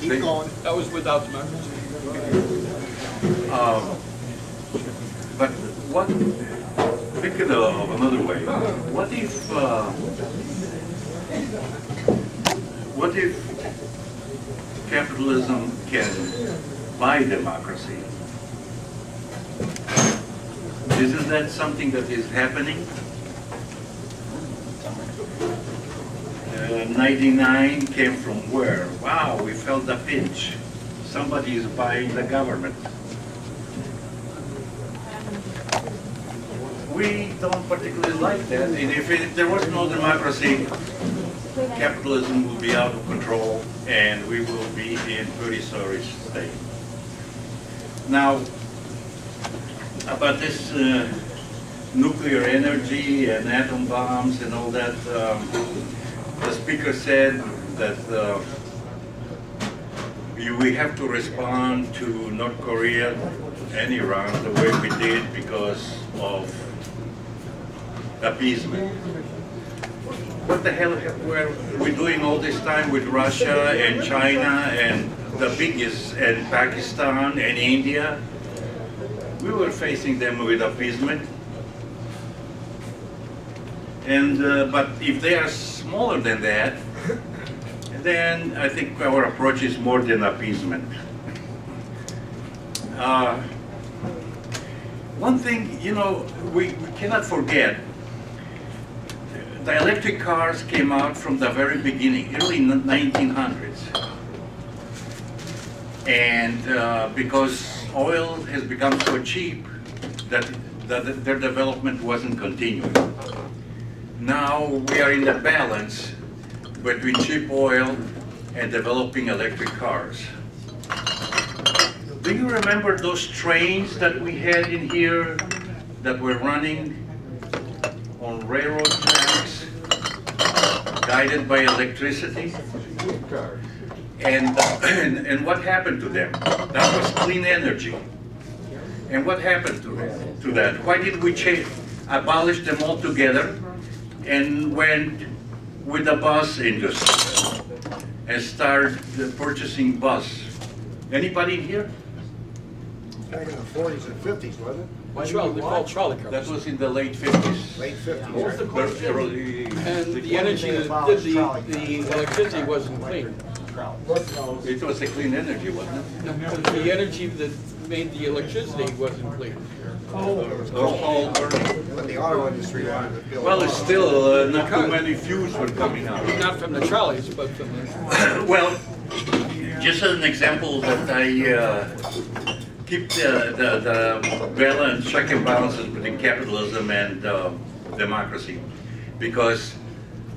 Keep going. That was without democracy. Um, But what, think of the- of another way, what if, uh, what if capitalism can buy democracy? Isn't that something that is happening? 99 came from where? Wow, we felt the pinch. Somebody is buying the government. We don't particularly like that. And if it, there was no democracy, capitalism will be out of control and we will be in pretty sorry state. Now, about this uh, nuclear energy and atom bombs and all that, um, the speaker said that uh, we have to respond to North Korea and Iran the way we did because of appeasement. What the hell were we doing all this time with Russia and China and the biggest, and Pakistan and India? We were facing them with appeasement. And, uh, but if they are smaller than that, then I think our approach is more than appeasement. Uh, One thing, you know, we we cannot forget, the electric cars came out from the very beginning, early 1900s. And uh, because oil has become so cheap, that, that their development wasn't continuing. Now we are in the balance between cheap oil and developing electric cars. Do you remember those trains that we had in here that were running on railroad tracks, guided by electricity? And, and, and what happened to them? That was clean energy. And what happened to, to that? Why did we change, abolish them altogether and went with the bus industry and started purchasing bus? Anybody in here? Back in the forties and fifties, wasn't it? Trolley, called trolley cars. That was in the late fifties. Late fifties. What was the question? Early- And the energy that did the, the electricity wasn't clean. It was a clean energy, wasn't it? No, The energy that made the electricity wasn't clean. Those coal burning. But the auto industry wanted to build. Well, it's still, uh, not too many fuels were coming out. Not from the trolleys, but from the. Well, just as an example that I uh, keep the, the, the balance, check and balances between capitalism and uh, democracy. Because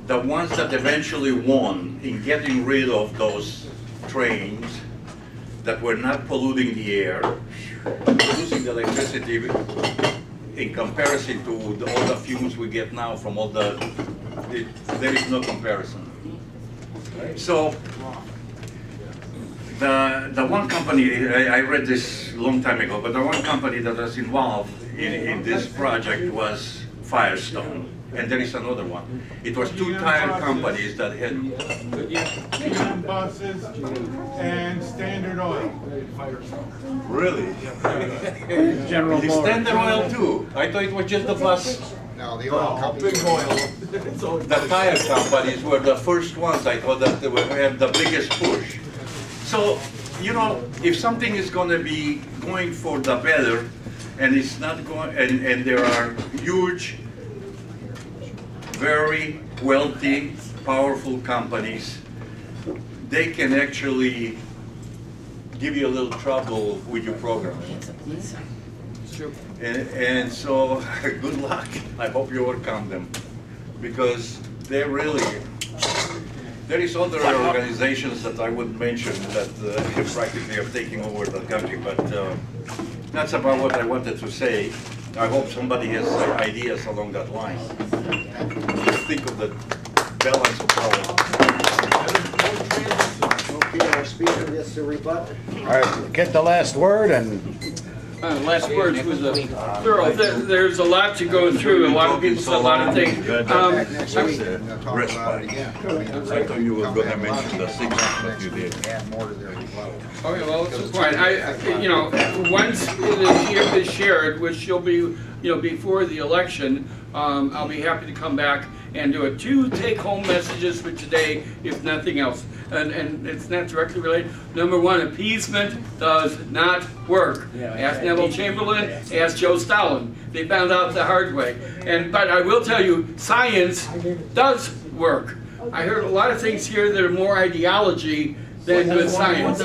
the ones that eventually won in getting rid of those trains that were not polluting the air, producing the electricity in comparison to the, all the fumes we get now from all the, it, there is no comparison. So, the, the one company, I, I read this long time ago, but the one company that was involved in, in this project was Firestone. And there is another one. It was two tire companies that had, GM buses and Standard Oil. really? General The Motors. Standard Oil too. I thought it was just the bus. No, the oil company. Big oil. The tire companies were the first ones, I thought that they would have the biggest push. So, you know, if something is gonna be going for the better, and it's not going, and, and there are huge, very wealthy, powerful companies, they can actually give you a little trouble with your program. Sure. And, and so, good luck. I hope you overcome them, because they're really, there is other organizations that I wouldn't mention that uh, practically are taking over the country, but uh, that's about what I wanted to say. I hope somebody has ideas along that line. Just think of the balance of power. Okay, our speaker this to rebut? All right, get the last word and Uh, last words was a thorough, there- there's a lot to go through, a lot of people said a lot of things. Um, Next week, and they'll talk about it again. I thought you were gonna mention the six, but you did. Add more to their rebuttal. Okay, well, that's fine. I, I- you know, once it is is shared, which will be, you know, before the election, um, I'll be happy to come back and do it. Two take-home messages for today, if nothing else. And, and it's not directly related. Number one, appeasement does not work. Ask Neville Chamberlain, ask Joe Stalin. They found out the hard way. And, but I will tell you, science does work. I heard a lot of things here that are more ideology than good science.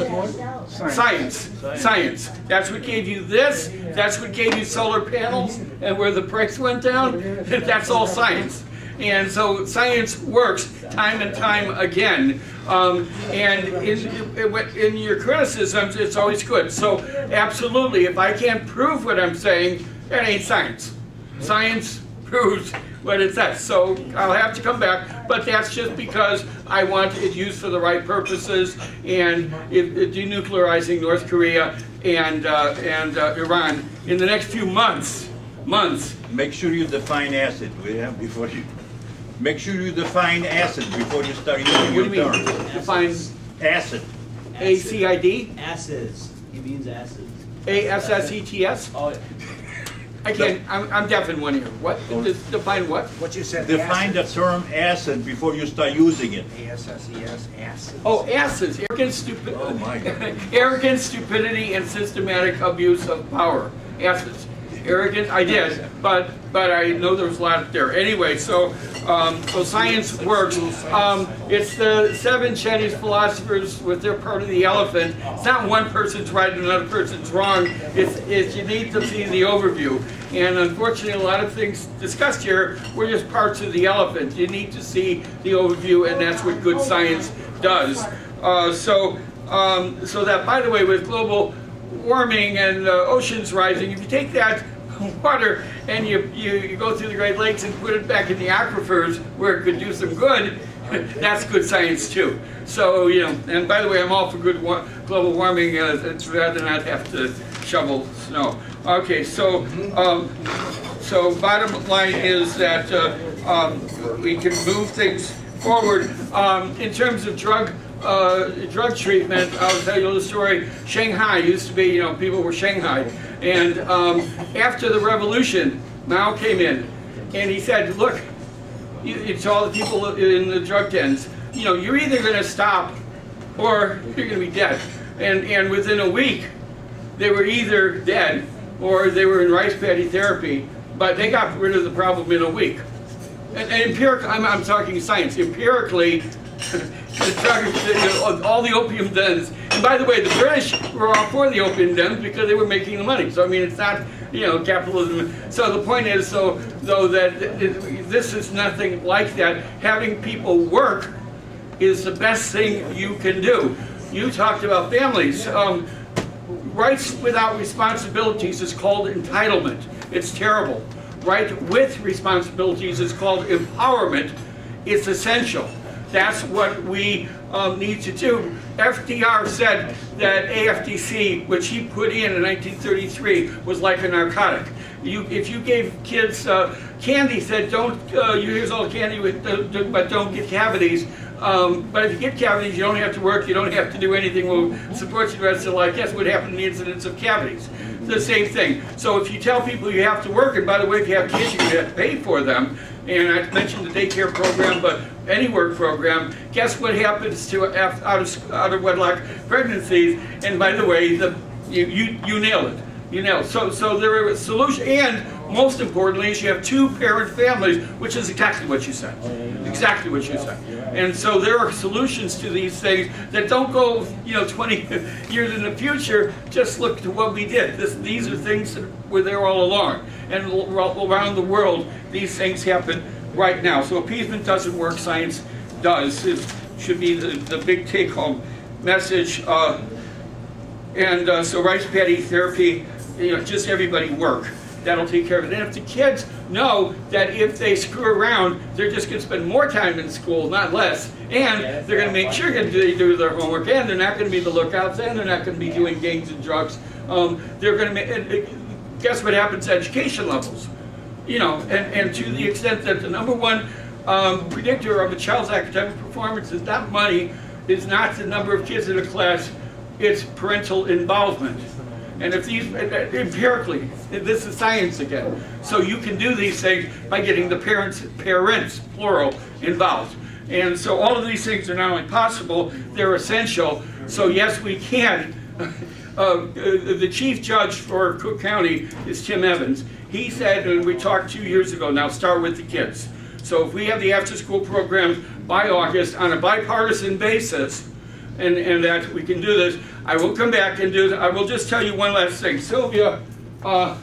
Science, science. That's what gave you this, that's what gave you solar panels, and where the price went down, that's all science. And so science works time and time again. Um, and in, in your criticisms, it's always good. So absolutely, if I can't prove what I'm saying, that ain't science. Science proves what it says. So I'll have to come back, but that's just because I want it used for the right purposes and it, it denuclearizing North Korea and uh, and uh, Iran in the next few months. Months. Make sure you define acid, before you, make sure you define acid before you start using What do your you mean? term. Define Acid. A C I D? Acids. He means acids. A S S E T S? Oh, I can't, I'm, I'm deaf in one ear. What? Define what? What you said. Define the term acid before you start using it. A-S-S-E-S, acid. Oh, acids, arrogance, stupid, Oh, my. arrogance, stupidity, and systematic abuse of power. Acids, arrogance, I did, but but I know there was a lot there. Anyway, so um, so science works. Um, it's the seven Chinese philosophers with their part of the elephant. It's not one person's right and another person's wrong. It's, it's you need to see the overview. And unfortunately, a lot of things discussed here were just parts of the elephant. You need to see the overview, and that's what good science does. Uh, so, um, so that, by the way, with global warming and uh, oceans rising, if you take that water and you, you, you go through the Great Lakes and put it back in the aquifers where it could do some good, that's good science too. So, you know, and by the way, I'm all for good global warming, uh, it's rather not have to shovel snow. Okay, so, um, so bottom line is that uh, um, we can move things forward. Um, in terms of drug uh, drug treatment, I'll tell you the story. Shanghai used to be, you know, people were Shanghai. And um, after the revolution, Mao came in and he said, look, it's all the people in the drug dens, you know, you're either going to stop or you're going to be dead. And, and within a week, they were either dead or they were in rice paddy therapy, but they got rid of the problem in a week. And, and empiric, I'm, I'm talking science, empirically, all the opium dens, and by the way, the British were all for the opium dens because they were making the money. So I mean, it's not, you know, capitalism. So the point is, so though that this is nothing like that. Having people work is the best thing you can do. You talked about families. Um, rights without responsibilities is called entitlement. It's terrible. Right with responsibilities is called empowerment. It's essential. That's what we um, need to do. FDR said that AFDC, which he put in in 1933, was like a narcotic. You, if you gave kids uh, candy, said don't, uh, you here's all the candy, with, but don't get cavities. Um, but if you get cavities, you don't have to work, you don't have to do anything, we'll support you the rest of life. Guess what happened in the incidence of cavities? The same thing. So if you tell people you have to work, and by the way, if you have kids, you have to pay for them, and I mentioned the daycare program, but any work program, guess what happens to out of, out of wedlock pregnancies? And by the way, the, you, you, you nailed it. You know, so so there are solutions, and most importantly, is you have two parent families, which is exactly what you said, exactly what you said. And so there are solutions to these things that don't go, you know, 20 years in the future. Just look to what we did. This, these are things that were there all along, and around the world, these things happen right now. So appeasement doesn't work; science does. It should be the, the big take-home message. Uh, and uh, so rice paddy therapy, you know, just everybody work. that'll take care of it. And if the kids know that if they screw around, they're just gonna spend more time in school, not less, and they're gonna make sure that they do their homework, and they're not gonna be the lookouts, and they're not gonna be doing gangs and drugs. Um, they're gonna make, uh, guess what happens to education levels? You know, and, and to the extent that the number one um, predictor of a child's academic performance is not money, is not the number of kids in a class, it's parental involvement. And if these, empirically, this is science again. So you can do these things by getting the parents, parents, plural, involved. And so all of these things are not only possible, they're essential. So yes, we can. Uh, the chief judge for Cook County is Tim Evans. He said, and we talked two years ago, now start with the kids. So if we have the after-school program by August on a bipartisan basis, and, and that we can do this, I will come back and do, I will just tell you one last thing. Sylvia uh,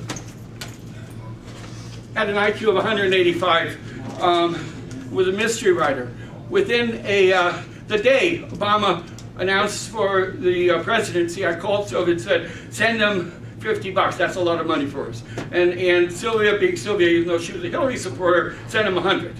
had an IQ of 185, um, was a mystery writer. Within a, uh, the day Obama announced for the uh, presidency, I called Sylvia and said, send them 50 bucks. That's a lot of money for us. And, and Sylvia, being Sylvia, even though she was a Hillary supporter, sent him 100.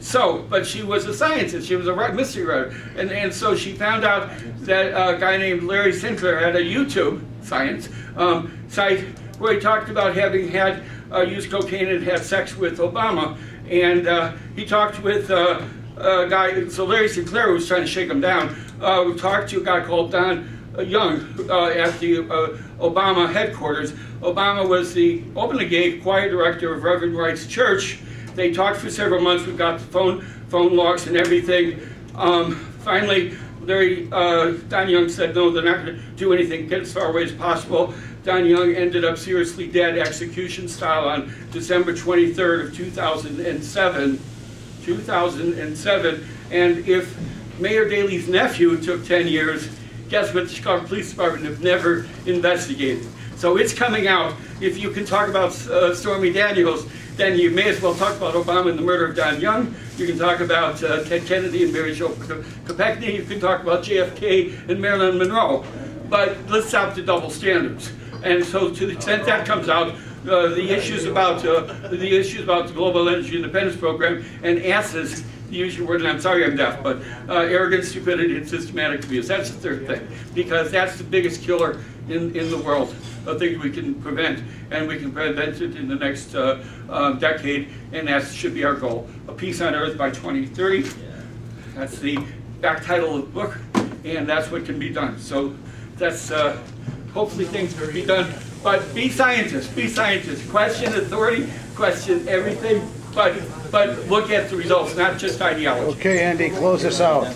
So, but she was a scientist. She was a mystery writer. And, and so she found out that a guy named Larry Sinclair had a YouTube, science, um, site where he talked about having had uh, used cocaine and had sex with Obama. And uh, he talked with uh, a guy, so Larry Sinclair was trying to shake him down, uh, talked to a guy called Don Young uh, at the uh, Obama headquarters. Obama was the openly gay choir director of Reverend Wright's church. They talked for several months. We got the phone phone logs and everything. Um, finally, Larry uh, Don Young said, no, they're not going to do anything. Get as far away as possible. Don Young ended up seriously dead, execution style, on December 23rd of 2007. 2007. And if Mayor Daley's nephew took 10 years, guess what the Chicago Police Department have never investigated. So it's coming out. If you can talk about uh, Stormy Daniels, then you may as well talk about Obama and the murder of Don Young. You can talk about uh, Ted Kennedy and Mary Jo Kopechne. You can talk about JFK and Marilyn Monroe. But let's stop the double standards. And so to the extent that comes out, uh, the issues about uh, the issues about the Global Energy Independence Program and ASSES use your word, and I'm sorry I'm deaf, but uh, arrogance, stupidity, and systematic abuse. That's the third thing, because that's the biggest killer in, in the world of things we can prevent, and we can prevent it in the next uh, uh, decade, and that should be our goal. A peace on earth by 2030. That's the back title of the book, and that's what can be done. So that's, uh, hopefully things can be done, but be scientists, be scientists. Question authority, question everything, but, but look at the results, not just ideology. Okay, Andy, close this out.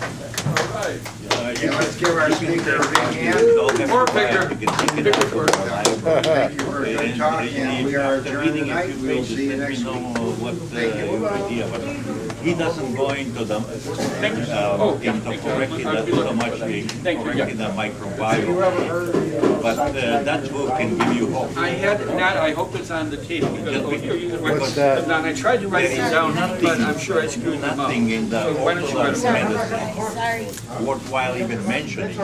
Okay, let's give our speaker a big hand. More bigger. Thank you for a good talk, and we are adjourned tonight. We'll see you next week. Thank you. He doesn't go into the, uh, into correcting that so much, the- correcting the microbiome. But uh, that book can give you hope. I had not, I hope it's on the tape, because oh, you can write What's that? Now, I tried to write these down, but I'm sure I screwed them up. Nothing in the So why don't you write orthodox them down? medicine worthwhile even mentioning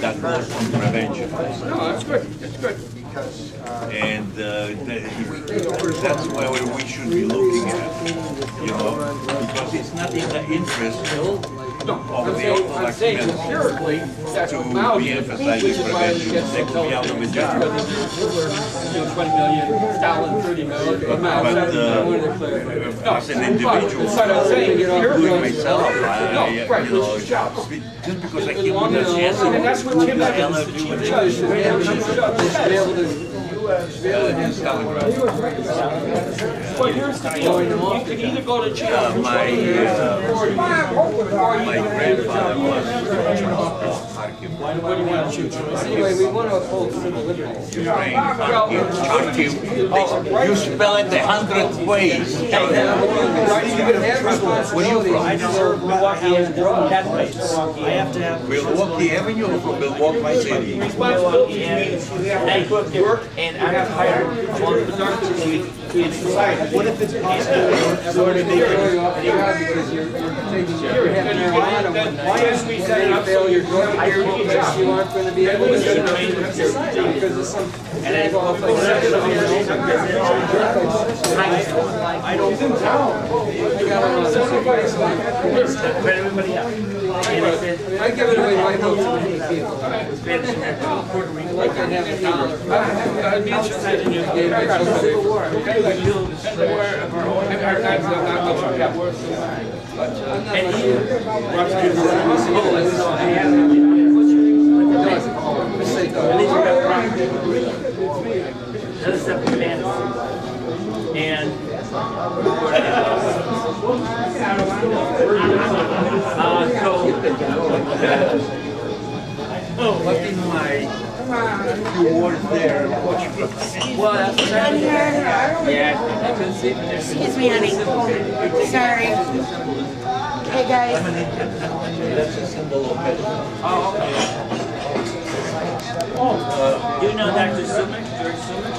that goes on prevention. No, that's good, that's good. And uh, that- that's where we should be looking at, you know, because it's not in the interest I'm the saying, I'm saying empirically, that's to Mao be did, emphasizing which is why we prevention. get They so could be out of a job. Because Hitler, you know, 20 million, Stalin 30 million, but Mao, But, seventy, I uh, wanted to clarify. No, As an individual, That's what I'm saying, you know, including myself, No, I, right, you know, which is jobs. just because I keep on as- the And that's what Tim Evans, the chief judge, the chief judge says. Well, here's the deal, you can either go to jail. My, uh, or you- or you my grandfather was Kharkiv. What do you want to choose? Anyway, we want to uphold civil liberties. Ukraine, Kharkiv, Kharkiv. You spell it a hundred ways. You have responsibilities to serve Milwaukee as I have to have. Milwaukee Avenue or Milwaukee City? Responsibility means you have to work and I have hired What if it's possible? Sort of Why as we it you're going to years, you aren't gonna be able to get because of some. I don't. Got. I give it away my to many people. I have a dollar. I'd be interested in your Another step in fantasy. And uh, so Lucky my few words there. Well, that's Yeah. Excuse me, honey. Sorry. Hey, guys. That's a symbol of Oh, okay. Do you know Dr. Summit, George Summit?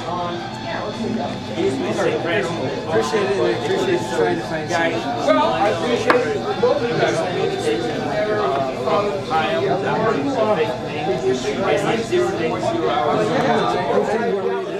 He used to St. Appreciate it, appreciate trying to find Guy. Well, I appreciate it, both of you guys. Kyle, that person, fake names, basically zero dates, zero hours.